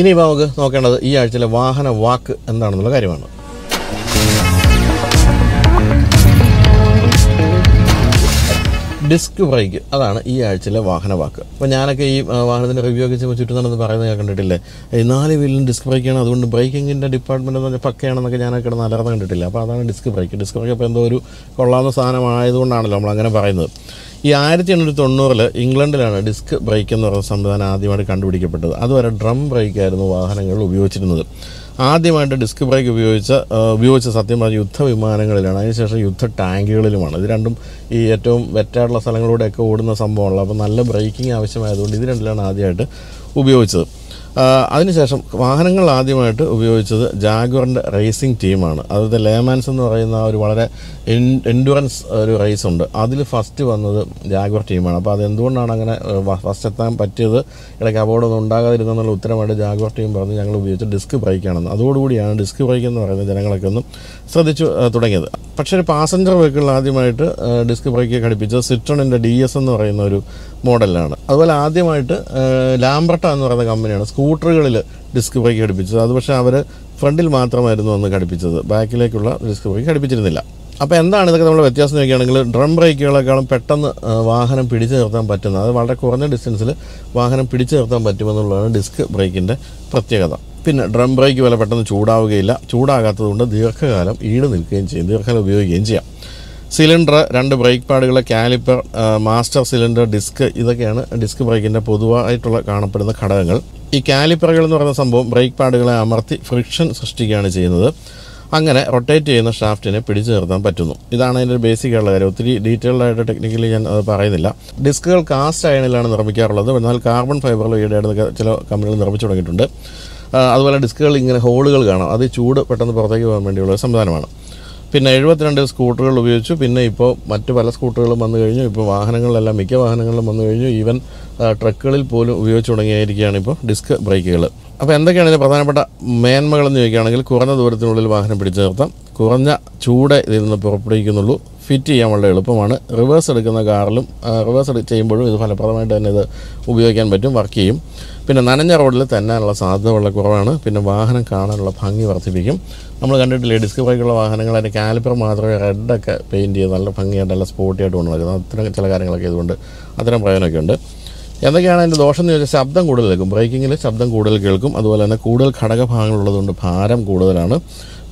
ഇനിയിപ്പോൾ നമുക്ക് നോക്കേണ്ടത് ഈ ആഴ്ചയിലെ വാഹന വാക്ക് എന്താണെന്നുള്ള കാര്യമാണ്. Disc brake. അതാണ് ഈ ആഴ്ചയിലെ വാഹന വാക്ക്. അപ്പോൾ ഞാനൊക്കെ ഈ വാഹനത്തിന്റെ റിവ്യൂ ഒക്കെ ചെയ്യുമ്പോൾ ചുറ്റും നടന്ന് പറയുന്നത് ഞാൻ കണ്ടിട്ടില്ലേ. നാല് വീലിലും ഡിസ്ക് ബ്രേക്കാണ്. അതുകൊണ്ട് ബ്രേക്കിങ്ങിന്റെ ഡിപ്പാർട്ട്മെന്റ് എന്ന് പറഞ്ഞാൽ പക്കയാണെന്നൊക്കെ ഞാനൊക്കെ കിടന്ന് അലർന്ന് കണ്ടിട്ടില്ല. അപ്പോൾ അതാണ് ഡിസ്ക് ബ്രേക്ക്. ഡിസ്ക് ബ്രേക്ക് അപ്പോൾ എന്തോ ഒരു കൊള്ളാവുന്ന സാധനമായതുകൊണ്ടാണല്ലോ നമ്മൾ അങ്ങനെ പറയുന്നത്. ഈ ആയിരത്തി എണ്ണൂറ്റി തൊണ്ണൂറിൽ ഇംഗ്ലണ്ടിലാണ് ഡിസ്ക് ബ്രേക്ക് എന്ന് പറയുന്ന സംവിധാനം ആദ്യമായിട്ട് കണ്ടുപിടിക്കപ്പെട്ടത്. അതുവരെ ഡ്രം ബ്രേക്കായിരുന്നു വാഹനങ്ങളിൽ ഉപയോഗിച്ചിരുന്നത്. ആദ്യമായിട്ട് ഡിസ്ക് ബ്രേക്ക് ഉപയോഗിച്ച ഉപയോഗിച്ച സത്യം പറഞ്ഞ യുദ്ധവിമാനങ്ങളിലാണ്. അതിനുശേഷം യുദ്ധ ടാങ്കുകളിലുമാണ് ഇത് രണ്ടും ഈ ഏറ്റവും വെറ്റായിട്ടുള്ള സ്ഥലങ്ങളിലൂടെയൊക്കെ ഓടുന്ന സംഭവമാണല്ലോ. അപ്പോൾ നല്ല ബ്രേക്കിംഗ് ആവശ്യമായതുകൊണ്ട് ഇത് രണ്ടിലാണ് ആദ്യമായിട്ട് ഉപയോഗിച്ചത്. അതിനുശേഷം വാഹനങ്ങൾ ആദ്യമായിട്ട് ഉപയോഗിച്ചത് ജാഗ്വറിന്റെ റേസിംഗ് ടീമാണ്. അതായത് ലേമാൻസ് എന്ന് പറയുന്ന ഒരു വളരെ എൻഡുറൻസ് ഒരു റേസ് ഉണ്ട്. അതിൽ ഫസ്റ്റ് വന്നത് ജാഗ്വർ ടീമാണ്. അപ്പോൾ അതെന്തുകൊണ്ടാണ് അങ്ങനെ ഫസ്റ്റ് എത്താൻ പറ്റിയത്? ഇടയ്ക്ക് അപകടമൊന്നും ഉണ്ടാകാതിരുന്നുള്ള ഉത്തരമായിട്ട് ജാഗ്വർ ടീം പറഞ്ഞ് ഞങ്ങൾ ഉപയോഗിച്ച ഡിസ്ക് ബ്രേക്കാണെന്ന് അതോടുകൂടിയാണ് ഡിസ്ക് ബ്രേക്ക് എന്ന് പറയുന്ന ജനങ്ങളൊക്കെ ഒന്നും ശ്രദ്ധിച്ചു തുടങ്ങിയത്. പക്ഷേ ഒരു പാസഞ്ചർ വെഹിക്കിൾ ആദ്യമായിട്ട് ഡിസ്ക് ബ്രേക്ക് ഘടിപ്പിച്ചത് സിട്രണിന്റെ ഡി എസ് എന്ന് പറയുന്ന ഒരു മോഡലാണ് അതുപോലെ ആദ്യമായിട്ട് ലാംബ്രട്ട എന്ന് പറയുന്ന കമ്പനിയാണ് സ്കൂട്ടറുകളിൽ ഡിസ്ക് ബ്രേക്ക് ഘടിപ്പിച്ചത്. അത് പക്ഷേ അവർ ഫ്രണ്ടിൽ മാത്രമായിരുന്നു അന്ന് ഘടിപ്പിച്ചത്. ബാക്കിലേക്കുള്ള ഡിസ്ക് ബ്രേക്ക് ഘടിപ്പിച്ചിരുന്നില്ല. അപ്പോൾ എന്താണ് ഇതൊക്കെ നമ്മൾ വ്യത്യാസം നോക്കുകയാണെങ്കിൽ ഡ്രം ബ്രേക്കുകളെക്കാളും പെട്ടെന്ന് വാഹനം പിടിച്ചു നിർത്താൻ പറ്റുന്നത്. അത് വളരെ കുറഞ്ഞ ഡിസ്റ്റൻസിൽ വാഹനം പിടിച്ചു നിർത്താൻ പറ്റുമെന്നുള്ളതാണ് ഡിസ്ക് ബ്രേക്കിന്റെ പ്രത്യേകത. പിന്നെ ഡ്രം ബ്രേക്ക് വില പെട്ടെന്ന് ചൂടാവുകയില്ല. ചൂടാകാത്തതുകൊണ്ട് ദീർഘകാലം ഈട് നിൽക്കുകയും ചെയ്യും. ദീർഘകാലം ഉപയോഗിക്കുകയും ചെയ്യാം. സിലിണ്ടർ രണ്ട് ബ്രേക്ക് പാഡുകൾ കാലിപ്പർ മാസ്റ്റർ സിലിണ്ടർ ഡിസ്ക് ഇതൊക്കെയാണ് ഡിസ്ക് ബ്രേക്കിന്റെ പൊതുവായിട്ടുള്ള കാണപ്പെടുന്ന ഘടകങ്ങൾ. ഈ കാലിപ്പറുകൾ എന്ന് പറയുന്ന സംഭവം ബ്രേക്ക് പാഡുകളെ അമർത്തി ഫ്രിക്ഷൻ സൃഷ്ടിക്കുകയാണ് ചെയ്യുന്നത്. അങ്ങനെ റൊട്ടേറ്റ് ചെയ്യുന്ന ഷാഫ്റ്റിനെ പിടിച്ചു നിർത്താൻ പറ്റുന്നു. ഇതാണ് അതിന്റെ ഒരു ബേസിക് ആയിട്ടുള്ള കാര്യം. ഒത്തിരി ഡീറ്റെയിൽഡ് ആയിട്ട് ടെക്നിക്കലി ഞാൻ അത് പറയുന്നില്ല. ഡിസ്കുകൾ കാസ്റ്റ് അയണിലാണ് നിർമ്മിക്കാറുള്ളത്. എന്നാൽ കാർബൺ ഫൈബറിൽ ഈയിടെയായിട്ട് ചില കമ്പനികൾ നിർമ്മിച്ചു തുടങ്ങിയിട്ടുണ്ട്. അതുപോലെ ഡിസ്കുകൾ ഇങ്ങനെ ഹോളുകൾ കാണാം. അത് ചൂട് പെട്ടെന്ന് പുറത്തേക്ക് പോകാൻ വേണ്ടിയുള്ള സംവിധാനമാണ്. പിന്നെ എഴുപത്തിരണ്ട് സ്കൂട്ടറുകൾ ഉപയോഗിച്ചു. പിന്നെ ഇപ്പോൾ മറ്റ് പല സ്കൂട്ടറുകളും വന്നു കഴിഞ്ഞു. ഇപ്പോൾ വാഹനങ്ങളിലെല്ലാം മിക്ക വാഹനങ്ങളിലും വന്നു കഴിഞ്ഞു. ഈവൻ ട്രക്കുകളിൽ പോലും ഉപയോഗിച്ചു തുടങ്ങിയായിരിക്കുകയാണ് ഇപ്പോൾ ഡിസ്ക് ബ്രേക്കുകൾ അപ്പോൾ എന്തൊക്കെയാണ് ഇതിന്റെ പ്രധാനപ്പെട്ട മേന്മകളെന്ന് ചോദിക്കുകയാണെങ്കിൽ കുറഞ്ഞ ദൂരത്തിനുള്ളിൽ വാഹനം പിടിച്ചു നിർത്താം. കുറഞ്ഞ ചൂട് ഇതിൽ നിന്ന് പുറപ്പെടുവിക്കുന്നുള്ളൂ. ഫിറ്റ് ചെയ്യാൻ വളരെ എളുപ്പമാണ്. റിവേഴ്സ് എടുക്കുന്ന കാറിലും റിവേഴ്സ് ചെയ്യുമ്പോഴും ഇത് ഫലപ്രദമായിട്ട് തന്നെ ഇത് ഉപയോഗിക്കാൻ പറ്റും വർക്ക് ചെയ്യും. പിന്നെ നനഞ്ഞ റോഡിൽ തന്നാനുള്ള സാധ്യത വളരെ കുറവാണ്. പിന്നെ വാഹനം കാണാനുള്ള ഭംഗി വർദ്ധിപ്പിക്കും. നമ്മൾ കണ്ടിട്ടില്ലേ ഡിസ്ക് ബ്രേക്കുള്ള വാഹനങ്ങൾ അതിന്റെ കാലിപ്പർ മാത്രമേ റെഡൊക്കെ പെയിന്റ് ചെയ്ത് നല്ല ഭംഗിയായിട്ട് നല്ല സ്പോട്ടിയായിട്ട് കൊണ്ട് നടക്കുന്നത്. അത്തരം ചില കാര്യങ്ങളൊക്കെ ഇതുകൊണ്ട് അത്തരം പ്രയോജനമൊക്കെ ഉണ്ട്. എന്തൊക്കെയാണ് അതിന്റെ ദോഷം എന്ന് ചോദിച്ചാൽ ശബ്ദം കൂടുതൽ കേൾക്കും. ബ്രേക്കിങ്ങിൽ ശബ്ദം കൂടുതൽ കേൾക്കും. അതുപോലെ തന്നെ കൂടുതൽ ഘടകഭാഗങ്ങളുള്ളതുകൊണ്ട് ഭാരം കൂടുതലാണ്.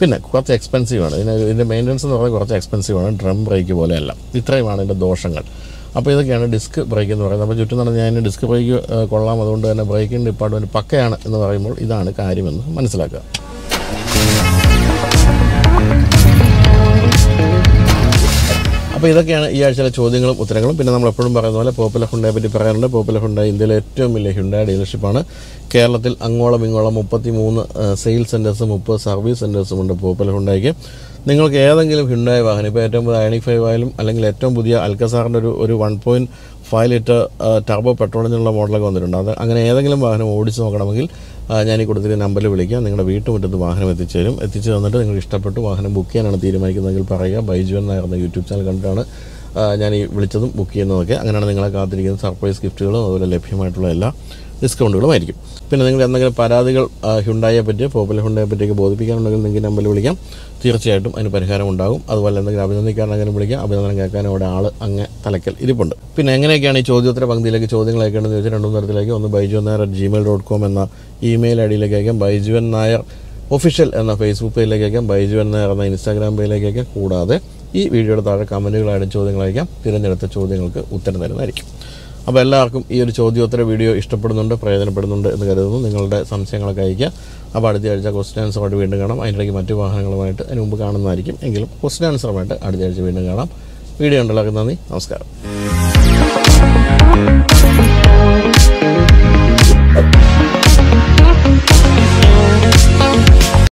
പിന്നെ കുറച്ച് എക്സ്പെൻസീവാണ് ഇതിന് ഇതിന്റെ മെയിന്റനൻസ് എന്ന് പറഞ്ഞാൽ കുറച്ച് എക്സ്പെൻസീവാണ് ഡ്രം ബ്രേക്ക് പോലെയല്ല. ഇത്രയുമാണ് ഇതിന്റെ ദോഷങ്ങൾ. അപ്പോൾ ഇതൊക്കെയാണ് ഡിസ്ക് ബ്രേക്ക് എന്ന് പറയുന്നത്. അപ്പോൾ ചുറ്റും നടന്ന് ഞാൻ ഡിസ്ക് ബ്രേക്ക് കൊള്ളാം. അതുകൊണ്ട് തന്നെ ബ്രേക്കിംഗ് ഡിപ്പാർട്ട്മെന്റ് പക്കയാണ് എന്ന് പറയുമ്പോൾ ഇതാണ് കാര്യമെന്ന് മനസ്സിലാക്കുക. അപ്പോൾ ഇതൊക്കെയാണ് ഈ ആഴ്ചയിലെ ചോദ്യങ്ങളും ഉത്തരങ്ങളും. പിന്നെ നമ്മൾ എപ്പോഴും പറയുന്ന പോലെ പോപ്പുലർ ഹുണ്ടയെ പറ്റി പറയാറുണ്ട്. പോപ്പുലർ ഹുണ്ട ഇന്ത്യയിലെ ഏറ്റവും വലിയ ഹുണ്ടായ ഡീലർഷിപ്പാണ് കേരളത്തിൽ അങ്ങോളം ഇങ്ങോളം മുപ്പത്തി മൂന്ന് സെയിൽസ് സെന്റേഴ്സും മുപ്പത് സർവീസ് സെന്റേഴ്സും ഉണ്ട് പോപ്പുലർ ഹുണ്ടായിക്ക് നിങ്ങൾക്ക് ഏതെങ്കിലും ഹുണ്ടായ വാഹനം ഇപ്പോൾ ഏറ്റവും പുതിയ ഐണിക് ഫൈവ് ആയാലും അല്ലെങ്കിൽ ഏറ്റവും പുതിയ അൽക്കസാറിന്റെ ഒരു ഒരു one point five litre turbo പെട്രോളിനുള്ള മോഡലൊക്കെ വന്നിട്ടുണ്ട്. അത് അങ്ങനെ ഏതെങ്കിലും വാഹനം ഓടിച്ച് നോക്കണമെങ്കിൽ ഞാൻ ഈ കൊടുത്തിരിക്കുന്ന നമ്പറിൽ വിളിക്കാം. നിങ്ങളുടെ വീട്ടുമുറ്റത്ത് വാഹനം എത്തിച്ചേരും. എത്തിച്ചു തന്നിട്ട് നിങ്ങൾ ഇഷ്ടപ്പെട്ടു വാഹനം ബുക്ക് ചെയ്യാനാണ് തീരുമാനിക്കുന്നതെങ്കിൽ പറയുക. ബൈജു എന്നായിരുന്ന യൂട്യൂബ് ചാനൽ കണ്ടിട്ടാണ് ഞാൻ ഈ വിളിച്ചതും ബുക്ക് ചെയ്യുന്നതൊക്കെ. അങ്ങനെയാണ് നിങ്ങളെ കാത്തിരിക്കുന്ന സർപ്രൈസ് ഗിഫ്റ്റുകളും അതുപോലെ ലഭ്യമായിട്ടുള്ള എല്ലാ. ഡിസ്കൗണ്ടുകളും ആയിരിക്കും പിന്നെ നിങ്ങൾ എന്തെങ്കിലും പരാതികൾ ഹുണ്ടായെ പറ്റി പോപ്പുലർ ഹുണ്ടായെ പറ്റിയൊക്കെ ബോധിപ്പിക്കാനുണ്ടെങ്കിൽ നിങ്ങൾക്ക് നമ്പറിൽ വിളിക്കാം. തീർച്ചയായിട്ടും അതിന് പരിഹാരം ഉണ്ടാകും. അതുപോലെ എന്തെങ്കിലും അഭിനന്ദിക്കാനെങ്കിലും വിളിക്കാം. അഭിനന്ദനം കേൾക്കാൻ അവിടെ ആൾ അങ്ങ് തലക്കൽ ഇരിപ്പുണ്ട്. പിന്നെ എങ്ങനെയൊക്കെയാണ് ഈ ചോദ്യോത്തര പങ്ക്തിയിലേക്ക് ചോദ്യങ്ങൾ അയക്കേണ്ടതെന്ന് ചോദിച്ചാൽ രണ്ടു തരത്തിലേക്ക് ഒന്ന് Baiju Nair at Gmail dot com എന്ന ഇമെയിൽ ഐ ഡിയിലേക്ക് അയക്കാം. ബൈജുവൻ നായർ ഒഫീഷ്യൽ എന്ന ഫേസ്ബുക്ക് പേജിലേക്ക് അയക്കാം. ബൈജുവൻ നായർ എന്ന ഇൻസ്റ്റാഗ്രാം പേജിലേക്ക് അയക്കാം. കൂടാതെ ഈ വീഡിയോയുടെ താഴെ കമന്റുകളായിട്ട് ചോദ്യങ്ങൾ അയക്കാം. തിരഞ്ഞെടുത്ത ചോദ്യങ്ങൾക്ക് ഉത്തരം തരുന്നതായിരിക്കും. അപ്പോൾ എല്ലാവർക്കും ഈ ഒരു ചോദ്യോത്തര വീഡിയോ ഇഷ്ടപ്പെടുന്നുണ്ട് പ്രയോജനപ്പെടുന്നുണ്ട് എന്ന് കരുതുന്നു. നിങ്ങളുടെ സംശയങ്ങളൊക്കെ അയയ്ക്കുക. അപ്പോൾ അടുത്ത ആഴ്ച ക്വസ്റ്റ്യൻ ആൻസറുമായിട്ട് വീണ്ടും കാണാം. അതിനിടയ്ക്ക് മറ്റു വാഹനങ്ങളുമായിട്ട് അതിന് മുമ്പ് കാണുന്നതായിരിക്കും. എങ്കിലും ക്വസ്റ്റ്യൻ ആൻസറുമായിട്ട് അടുത്ത ആഴ്ച വീണ്ടും കാണാം. വീഡിയോ ഉണ്ടല്ലാക്കും നന്ദി. നമസ്കാരം.